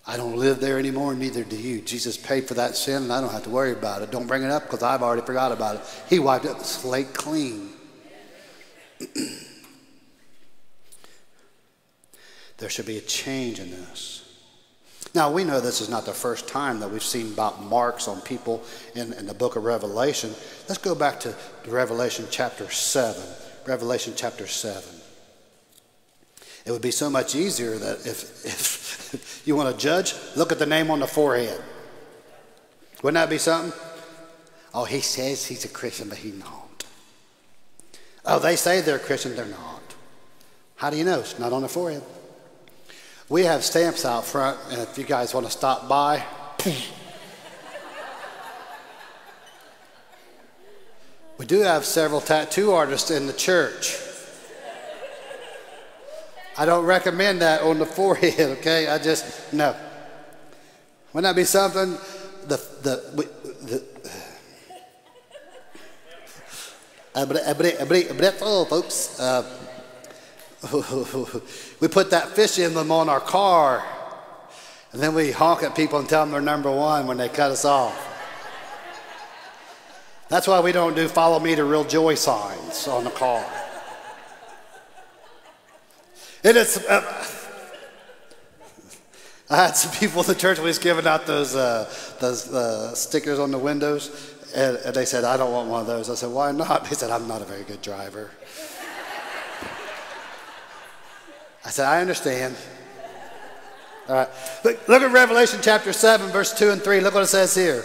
I don't live there anymore, neither do you. Jesus paid for that sin, and I don't have to worry about it. Don't bring it up because I've already forgot about it. He wiped up the slate clean. [CLEARS THROAT] there should be a change in this. Now, we know this is not the first time that we've seen about marks on people in, in the book of Revelation. Let's go back to Revelation chapter 7. Revelation chapter 7. It would be so much easier that if, [LAUGHS] if you want to judge, look at the name on the forehead. Wouldn't that be something? Oh, he says he's a Christian, but he's not. Oh, they say they're Christian, they're not. How do you know? It's not on the forehead. We have stamps out front, and if you guys want to stop by, [LAUGHS] we do have several tattoo artists in the church. I don't recommend that on the [LAUGHS] forehead, okay? I just, no. Wouldn't that be something? The, the, the, [SIGHS] oh, folks. Uh, [LAUGHS] we put that fish emblem on our car, and then we honk at people and tell them they're number one when they cut us off. That's why we don't do follow me to real joy signs on the car. It is. Uh, I had some people in the church who was giving out those uh, those uh, stickers on the windows, and, and, they said, "I don't want one of those." I said, "Why not?" They said, "I'm not a very good driver." I said, "I understand." All right, look, look at Revelation chapter seven, verse two and three. Look what it says here.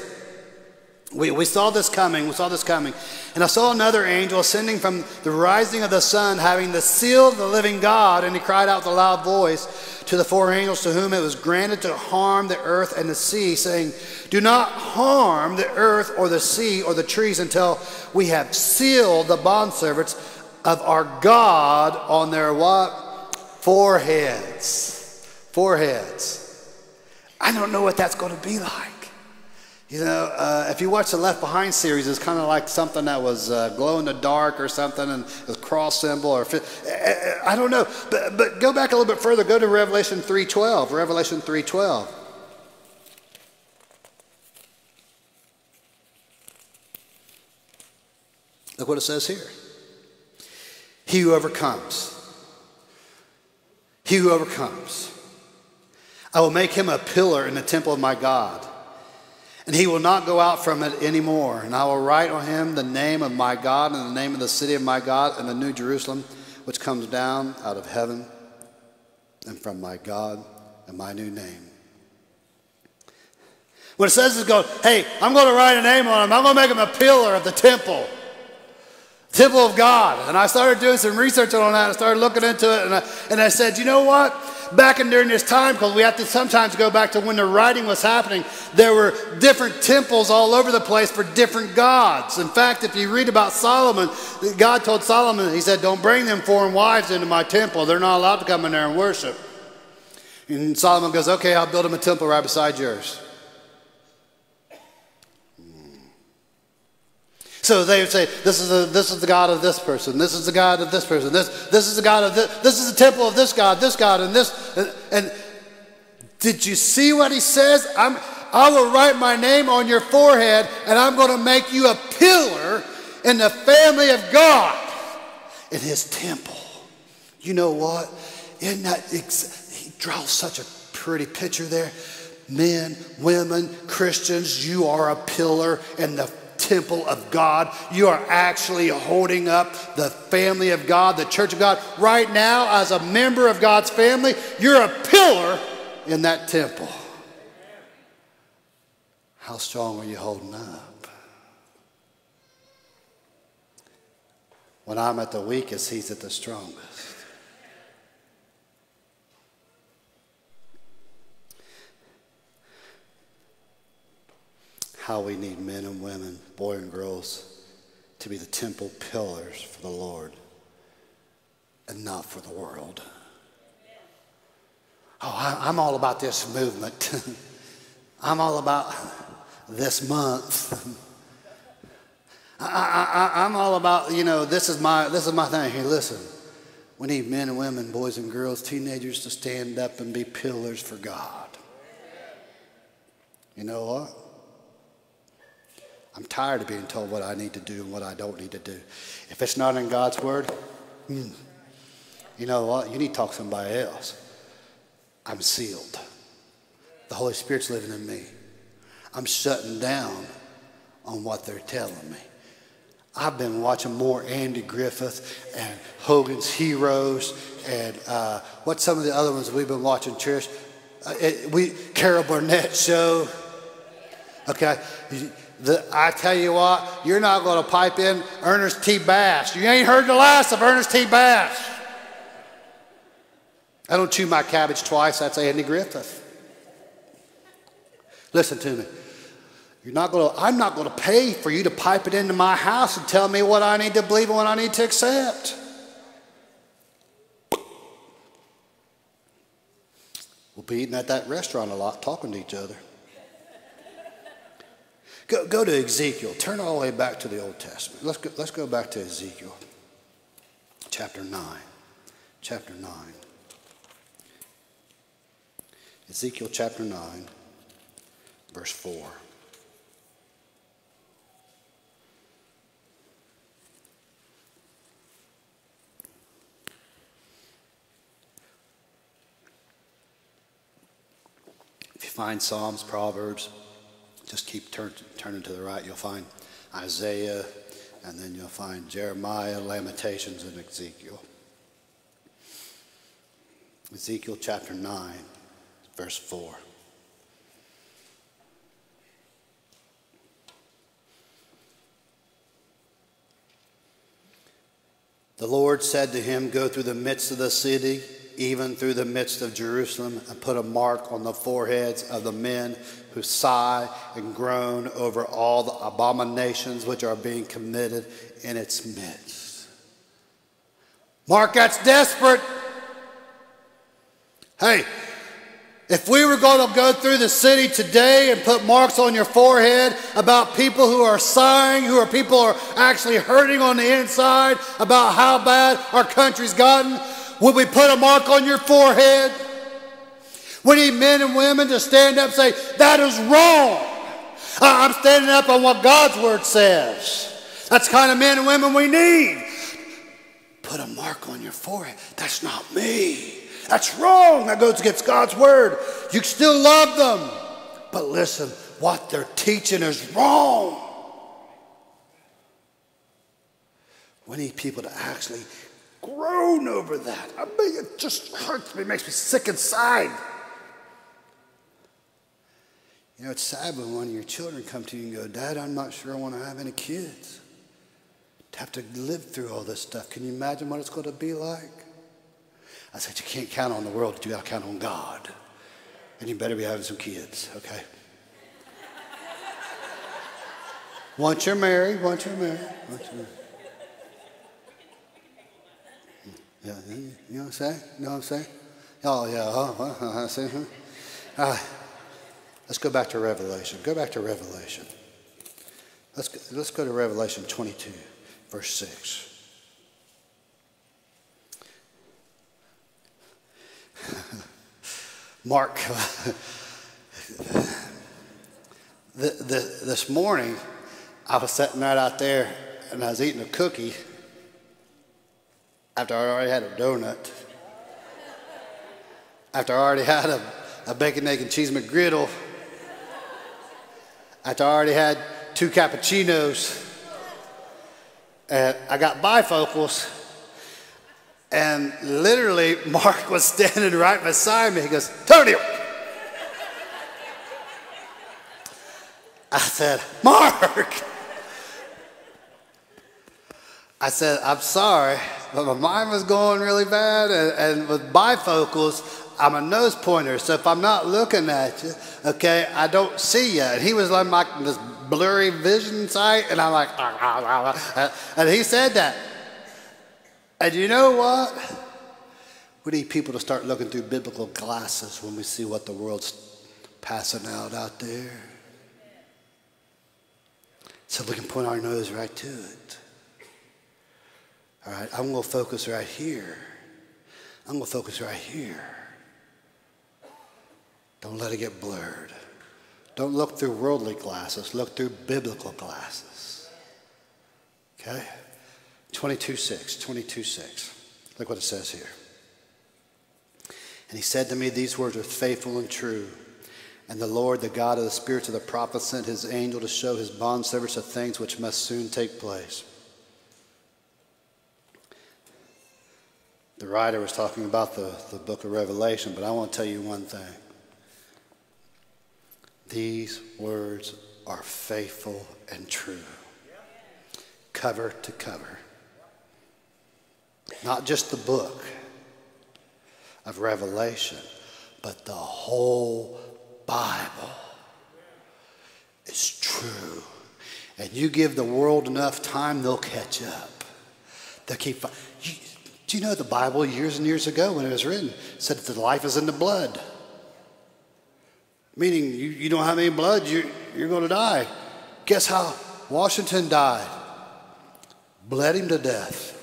We, we saw this coming. We saw this coming. And I saw another angel ascending from the rising of the sun, having the seal of the living God. And he cried out with a loud voice to the four angels to whom it was granted to harm the earth and the sea, saying, Do not harm the earth or the sea or the trees until we have sealed the bondservants of our God on their what? Foreheads. Foreheads. I don't know what that's going to be like. You know, uh, if you watch the Left Behind series, it's kind of like something that was uh, glow in the dark or something, and a cross symbol, or I don't know. But, but go back a little bit further. Go to Revelation 3:12. Revelation 3:12. Look what it says here. He who overcomes, he who overcomes, I will make him a pillar in the temple of my God and he will not go out from it anymore. And I will write on him the name of my God and the name of the city of my God and the new Jerusalem, which comes down out of heaven and from my God and my new name. What it says is going, hey, I'm going to write a name on him. I'm going to make him a pillar of the temple. Temple of God. And I started doing some research on that. I started looking into it. And I, and I said, you know what? back in during this time, because we have to sometimes go back to when the writing was happening, there were different temples all over the place for different gods. In fact, if you read about Solomon, God told Solomon, He said, Don't bring them foreign wives into my temple. They're not allowed to come in there and worship. And Solomon goes, Okay, I'll build him a temple right beside yours. So they would say, this is, the, this is the God of this person, this is the God of this person, this, this is the God of this, this is the temple of this God, this God, and this. And, and did you see what he says? I'm, I will write my name on your forehead, and I'm going to make you a pillar in the family of God. in his temple. You know what? In that, he draws such a pretty picture there. Men, women, Christians, you are a pillar in the temple of God. You are actually holding up the family of God, the church of God. Right now, as a member of God's family, you're a pillar in that temple. How strong are you holding up? When I'm at the weakest, he's at the strongest. How we need men and women, boy and girls, to be the temple pillars for the Lord and not for the world. Oh, I, am all about this movement. [LAUGHS] I'm all about this month. [LAUGHS] I, I'm all about, you know, this is my this is my thing. Hey, listen. We need men and women, boys and girls, teenagers to stand up and be pillars for God. You know what? I'm tired of being told what I need to do and what I don't need to do. If it's not in God's word, hmm, you know what? You need to talk to somebody else. I'm sealed. The Holy Spirit's living in me. I'm shutting down on what they're telling me. I've been watching more Andy Griffith and Hogan's Heroes and uh, some of the other ones we've been watching, church? Uh, it, we Carol Burnett show. Okay, the, I tell you what, you're not going to pipe in Ernest T. Bass. You ain't heard the last of Ernest T. Bass. I don't chew my cabbage twice. That's Andy Griffith. Listen to me. You're not going to, I'm not going to pay for you to pipe it into my house and tell me what I need to believe and what I need to accept. We'll be eating at that restaurant a lot, talking to each other. Go, go to Ezekiel. Turn all the way back to the Old Testament. Let's go, let's go back to Ezekiel, chapter 9. Chapter 9. Ezekiel chapter 9, verse 4. If you find Psalms, Proverbs, just keep turn, turning to the right. You'll find Isaiah, and then you'll find Jeremiah, Lamentations, and Ezekiel. Ezekiel chapter 9, verse 4. The Lord said to him, Go through the midst of the city even through the midst of Jerusalem, and put a mark on the foreheads of the men who sigh and groan over all the abominations which are being committed in its midst. Mark, that's desperate. Hey, if we were going to go through the city today and put marks on your forehead about people who are sighing, who are people who are actually hurting on the inside about how bad our country's gotten, would we put a mark on your forehead? We need men and women to stand up and say, that is wrong. I'm standing up on what God's word says. That's the kind of men and women we need. Put a mark on your forehead. That's not me. That's wrong. That goes against God's word. You still love them. But listen, what they're teaching is wrong. We need people to actually groan over that. I mean, it just hurts me, makes me sick inside. You know, it's sad when one of your children come to you and go, Dad, I'm not sure I want to have any kids. To have to live through all this stuff. Can you imagine what it's going to be like? I said, You can't count on the world, you got to count on God. And you better be having some kids, okay? once you're married, once you're married, once you're married. Yeah, you know what I'm saying? You know what I'm saying? Oh, yeah. Oh, uh, I see. Huh? Right. Let's go back to Revelation. Go back to Revelation. Let's go, let's go to Revelation 22, verse 6. [LAUGHS] Mark, [LAUGHS] the, the, this morning I was sitting right out there and I was eating a cookie after I already had a donut, after I already had a, a bacon, egg, and cheese McGriddle, after I already had two cappuccinos, and I got bifocals, and literally [LAUGHS] Mark was standing right beside me. He goes, Tony. I said, Mark. I said, I'm sorry, but my mind was going really bad, and, and with bifocals, I'm a nose pointer, so if I'm not looking at you, okay, I don't see you. And he was like my, this blurry vision sight, and I'm like, ah, ah, ah, and he said that. And you know what? We need people to start looking through biblical glasses when we see what the world's passing out out there. So we can point our nose right to it. All right, I'm going to focus right here. I'm going to focus right here. Don't let it get blurred. Don't look through worldly glasses, look through biblical glasses. Okay? 22 6, 22 6. Look what it says here. And he said to me, These words are faithful and true. And the Lord, the God of the spirits of the prophets, sent his angel to show his bondservants the things which must soon take place. The writer was talking about the, the book of Revelation, but I want to tell you one thing. These words are faithful and true, cover to cover. Not just the book of Revelation, but the whole Bible is true. And you give the world enough time, they'll catch up. They'll keep. Do you know the Bible years and years ago when it was written said that the life is in the blood? Meaning you, you don't have any blood, you're, you're going to die. Guess how Washington died? Bled him to death.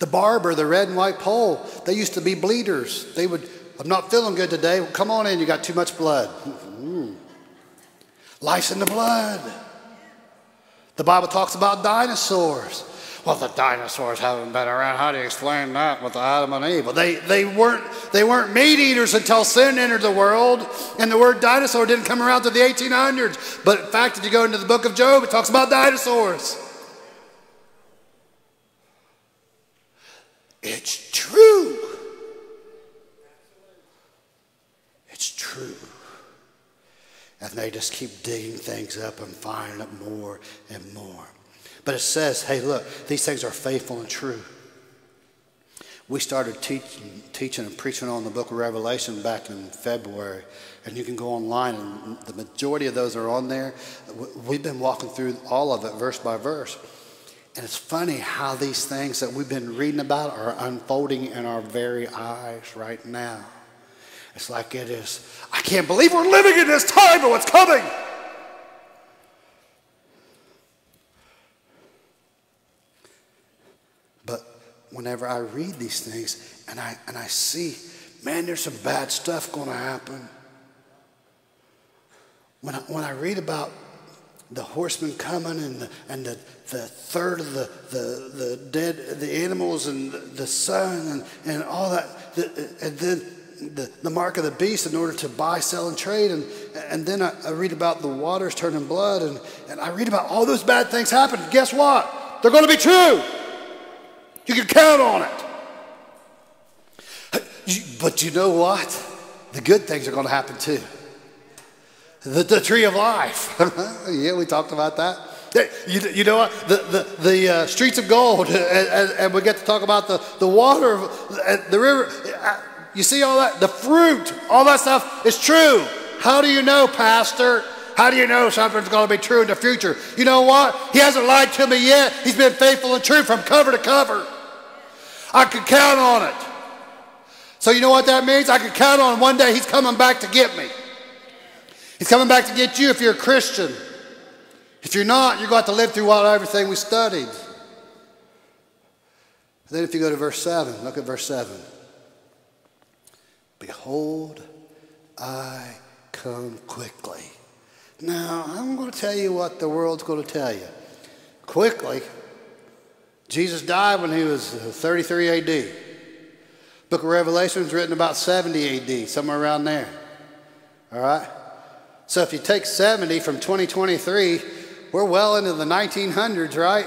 The barber, the red and white pole, they used to be bleeders. They would, I'm not feeling good today. Come on in, you got too much blood. Mm-hmm. Life's in the blood. The Bible talks about dinosaurs. Well, the dinosaurs haven't been around. How do you explain that with Adam and Eve? Well, they, they, weren't, they weren't meat eaters until sin entered the world, and the word dinosaur didn't come around to the 1800s. But in fact, if you go into the book of Job, it talks about dinosaurs. It's true. It's true. And they just keep digging things up and finding it more and more. But it says, hey, look, these things are faithful and true. We started teaching, teaching and preaching on the book of Revelation back in February, and you can go online, and the majority of those are on there. We've been walking through all of it verse by verse. And it's funny how these things that we've been reading about are unfolding in our very eyes right now. It's like it is, I can't believe we're living in this time, of what's coming? Whenever I read these things and I, and I see, man, there's some bad stuff going to happen. When I, when I read about the horsemen coming and the, and the, the third of the, the, the dead, the animals and the sun and, and all that, the, and then the, the mark of the beast in order to buy, sell, and trade. And, and then I, I read about the waters turning blood and, and I read about all those bad things happening. Guess what? They're going to be true. You can count on it. But you know what? The good things are going to happen too. The, the tree of life. [LAUGHS] yeah, we talked about that. You, you know what? The, the, the uh, streets of gold, [LAUGHS] and, and, and, we get to talk about the, the water, of the river. Uh, you see all that? The fruit, all that stuff is true. How do you know, Pastor? How do you know something's going to be true in the future? You know what? He hasn't lied to me yet. He's been faithful and true from cover to cover. I can count on it. So you know what that means? I can count on one day he's coming back to get me. He's coming back to get you if you're a Christian. If you're not, you're going to have to live through all everything we studied. then if you go to verse 7, look at verse 7. Behold, I come quickly. Now, I'm going to tell you what the world's going to tell you. Quickly Jesus died when he was uh, 33 AD. Book of Revelation was written about 70 AD, somewhere around there. All right? So if you take 70 from 2023, we're well into the 1900s, right?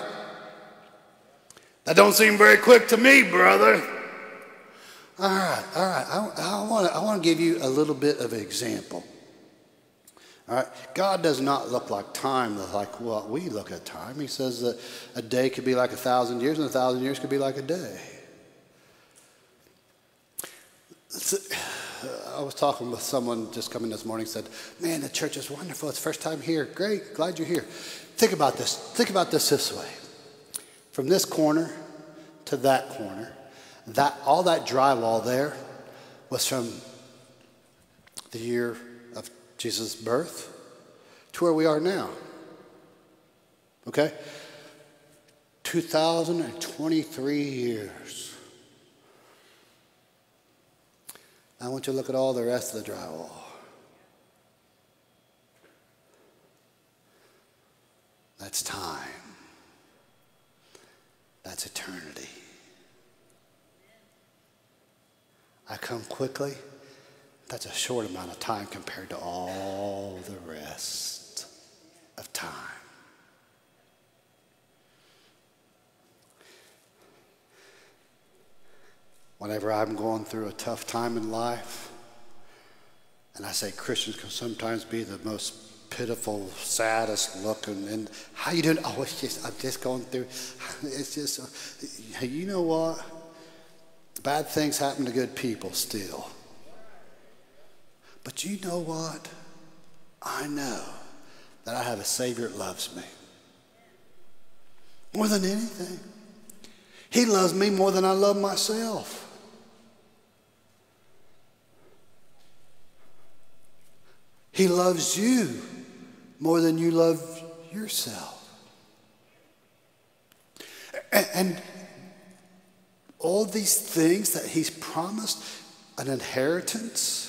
That don't seem very quick to me, brother. All right, all right. I, I want to give you a little bit of an example. All right, God does not look like time like what we look at time. He says that a day could be like a thousand years, and a thousand years could be like a day. I was talking with someone just coming this morning. Said, "Man, the church is wonderful. It's first time here. Great, glad you're here." Think about this. Think about this this way: from this corner to that corner, that all that drywall there was from the year Jesus' birth to where we are now. Okay? 2023 years. I want you to look at all the rest of the drywall. That's time. That's eternity. I come quickly. That's a short amount of time compared to all the rest of time. Whenever I'm going through a tough time in life, and I say Christians can sometimes be the most pitiful, saddest looking, and how you doing? Oh, it's just I'm just going through. [LAUGHS] It's just, you know what? Bad things happen to good people still. But you know what? I know that I have a Savior that loves me. More than anything. He loves me more than I love myself. He loves you more than you love yourself. And, all these things that He's promised an inheritance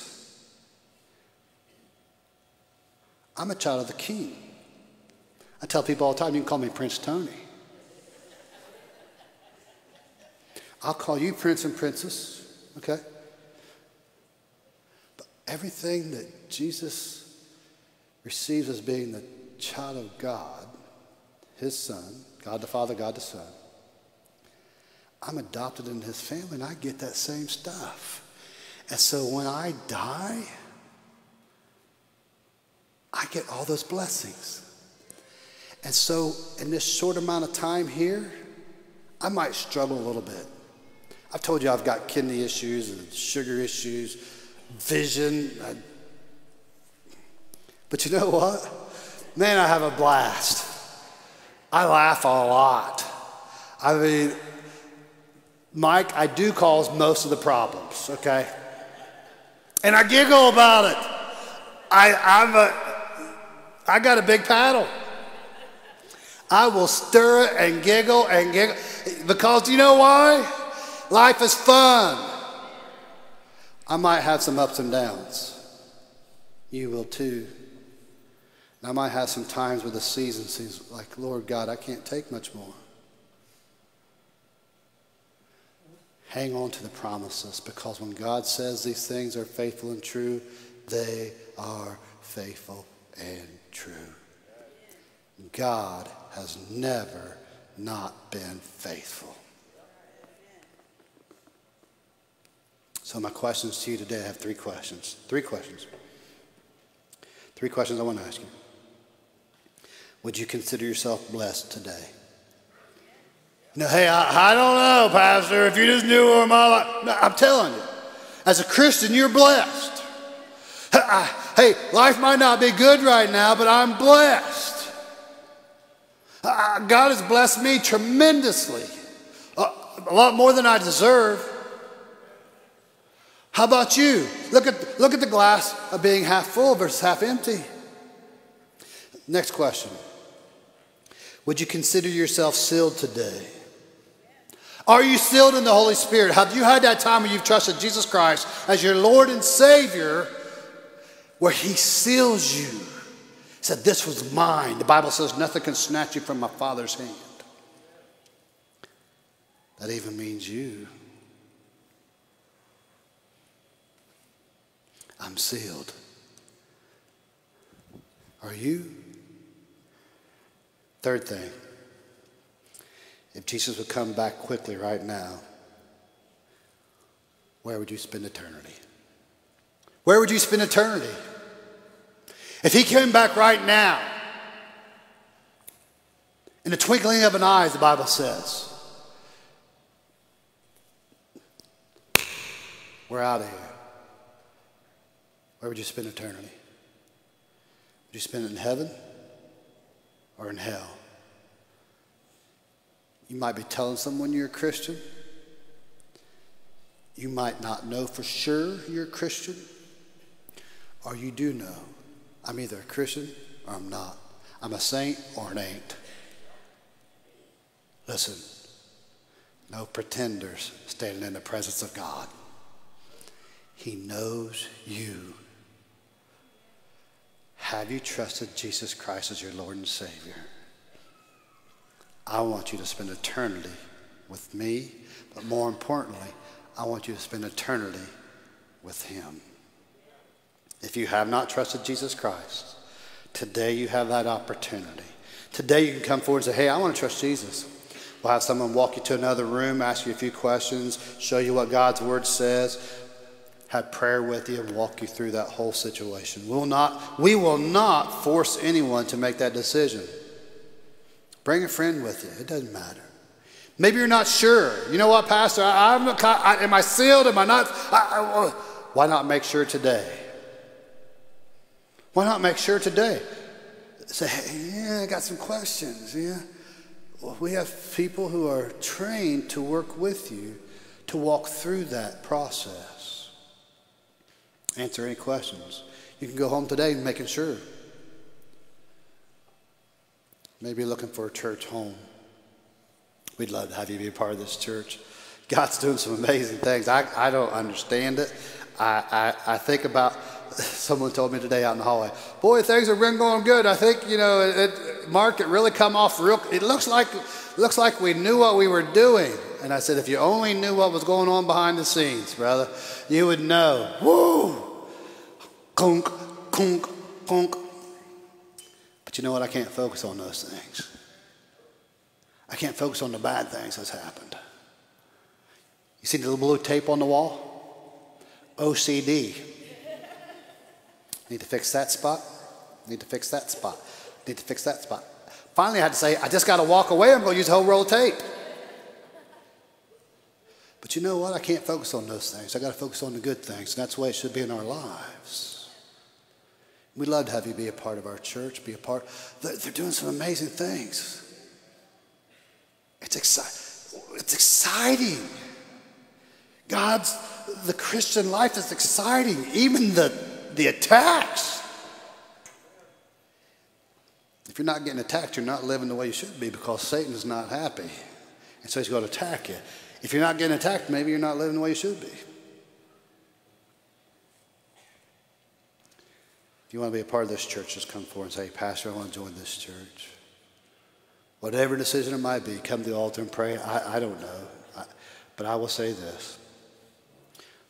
I'm a child of the king. I tell people all the time, you can call me Prince Tony. I'll call you Prince and Princess, okay? But everything that Jesus receives as being the child of God, his son, God the Father, God the Son, I'm adopted into his family and I get that same stuff. And so when I die, I get all those blessings. And so, in this short amount of time here, I might struggle a little bit. I've told you I've got kidney issues and sugar issues, vision. I, but you know what? Man, I have a blast. I laugh a lot. I mean, Mike, I do cause most of the problems, okay? And I giggle about it. I, I'm a, I got a big paddle. I will stir it and giggle and giggle because you know why? Life is fun. I might have some ups and downs. You will too. And I might have some times where the season seems like, Lord God, I can't take much more. Hang on to the promises because when God says these things are faithful and true, they are faithful and true. God has never not been faithful. So, my questions to you today I have three questions. Three questions. Three questions I want to ask you. Would you consider yourself blessed today? No, hey, I, I don't know, Pastor, if you just knew where my life. No, I'm telling you, as a Christian, you're blessed. [LAUGHS] Hey, life might not be good right now, but I'm blessed. Uh, God has blessed me tremendously, uh, a lot more than I deserve. How about you? Look at, look at the glass of being half full versus half empty. Next question Would you consider yourself sealed today? Are you sealed in the Holy Spirit? Have you had that time where you've trusted Jesus Christ as your Lord and Savior? Where he seals you. He said, This was mine. The Bible says, Nothing can snatch you from my Father's hand. That even means you. I'm sealed. Are you? Third thing, if Jesus would come back quickly right now, where would you spend eternity? Where would you spend eternity? If he came back right now, in the twinkling of an eye, the Bible says, we're out of here. Where would you spend eternity? Would you spend it in heaven or in hell? You might be telling someone you're a Christian. You might not know for sure you're a Christian, or you do know I'm either a Christian or I'm not. I'm a saint or an ain't. Listen, no pretenders standing in the presence of God. He knows you. Have you trusted Jesus Christ as your Lord and Savior? I want you to spend eternity with me, but more importantly, I want you to spend eternity with Him. If you have not trusted Jesus Christ, today you have that opportunity. Today you can come forward and say, Hey, I want to trust Jesus. We'll have someone walk you to another room, ask you a few questions, show you what God's Word says, have prayer with you, and walk you through that whole situation. We'll not, we will not force anyone to make that decision. Bring a friend with you, it doesn't matter. Maybe you're not sure. You know what, Pastor? I, am I, am I sealed? Am I not? I, why not make sure today? Why not make sure today? Say, hey, yeah, I got some questions. Yeah. Well, we have people who are trained to work with you to walk through that process. Answer any questions. You can go home today making sure. Maybe looking for a church home. We'd love to have you be a part of this church. God's doing some amazing things. I, I don't understand it. I, I, I think about, someone told me today out in the hallway, boy, things have been going good. I think, you know, it, it, Mark, it really come off real, it looks like, looks like we knew what we were doing. And I said, if you only knew what was going on behind the scenes, brother, you would know. Woo! Kunk, kunk, kunk. But you know what? I can't focus on those things. I can't focus on the bad things that's happened. You see the little blue tape on the wall? OCD. Need to fix that spot. Need to fix that spot. Need to fix that spot. Finally, I had to say, I just got to walk away. I'm going to use a whole roll of tape. But you know what? I can't focus on those things. I got to focus on the good things. And that's the way it should be in our lives. We'd love to have you be a part of our church, be a part. They're, they're doing some amazing things. It's, exci- it's exciting. God's, the Christian life is exciting, even the, the attacks. If you're not getting attacked, you're not living the way you should be because Satan is not happy. And so he's going to attack you. If you're not getting attacked, maybe you're not living the way you should be. If you want to be a part of this church, just come forward and say, Pastor, I want to join this church. Whatever decision it might be, come to the altar and pray. I, I don't know. I, but I will say this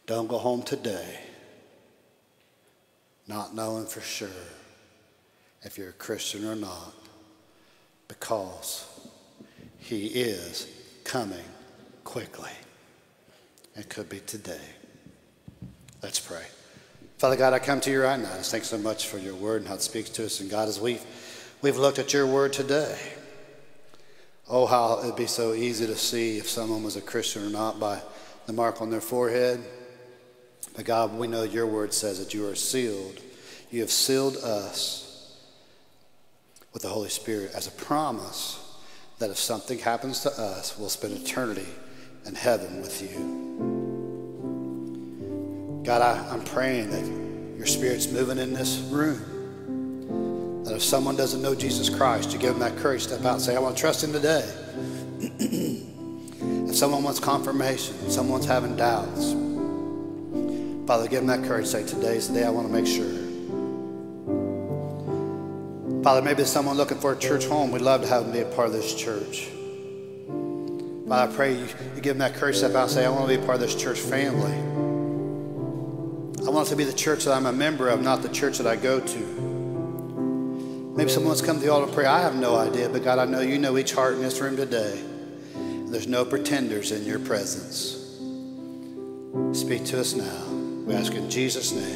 don't go home today not knowing for sure if you're a Christian or not because he is coming quickly. It could be today. Let's pray. Father God, I come to you right now. Thanks so much for your word and how it speaks to us. And God, as we've, we've looked at your word today, oh, how it'd be so easy to see if someone was a Christian or not by the mark on their forehead. But God, we know your word says that you are sealed. You have sealed us with the Holy Spirit as a promise that if something happens to us, we'll spend eternity in heaven with you. God, I, am praying that your Spirit's moving in this room. That if someone doesn't know Jesus Christ, you give them that courage, to step out and say, I want to trust him today. [CLEARS THROAT] if someone wants confirmation, someone's having doubts, Father, give them that courage. Say, today's the day I want to make sure. Father, maybe there's someone looking for a church home. We'd love to have them be a part of this church. Father, I pray you, give them that courage step out and say, I want to be a part of this church family. I want it to be the church that I'm a member of, not the church that I go to. Maybe someone's come to the altar and pray. I have no idea, but God, I know you know each heart in this room today. There's no pretenders in your presence. Speak to us now. We ask in Jesus' name.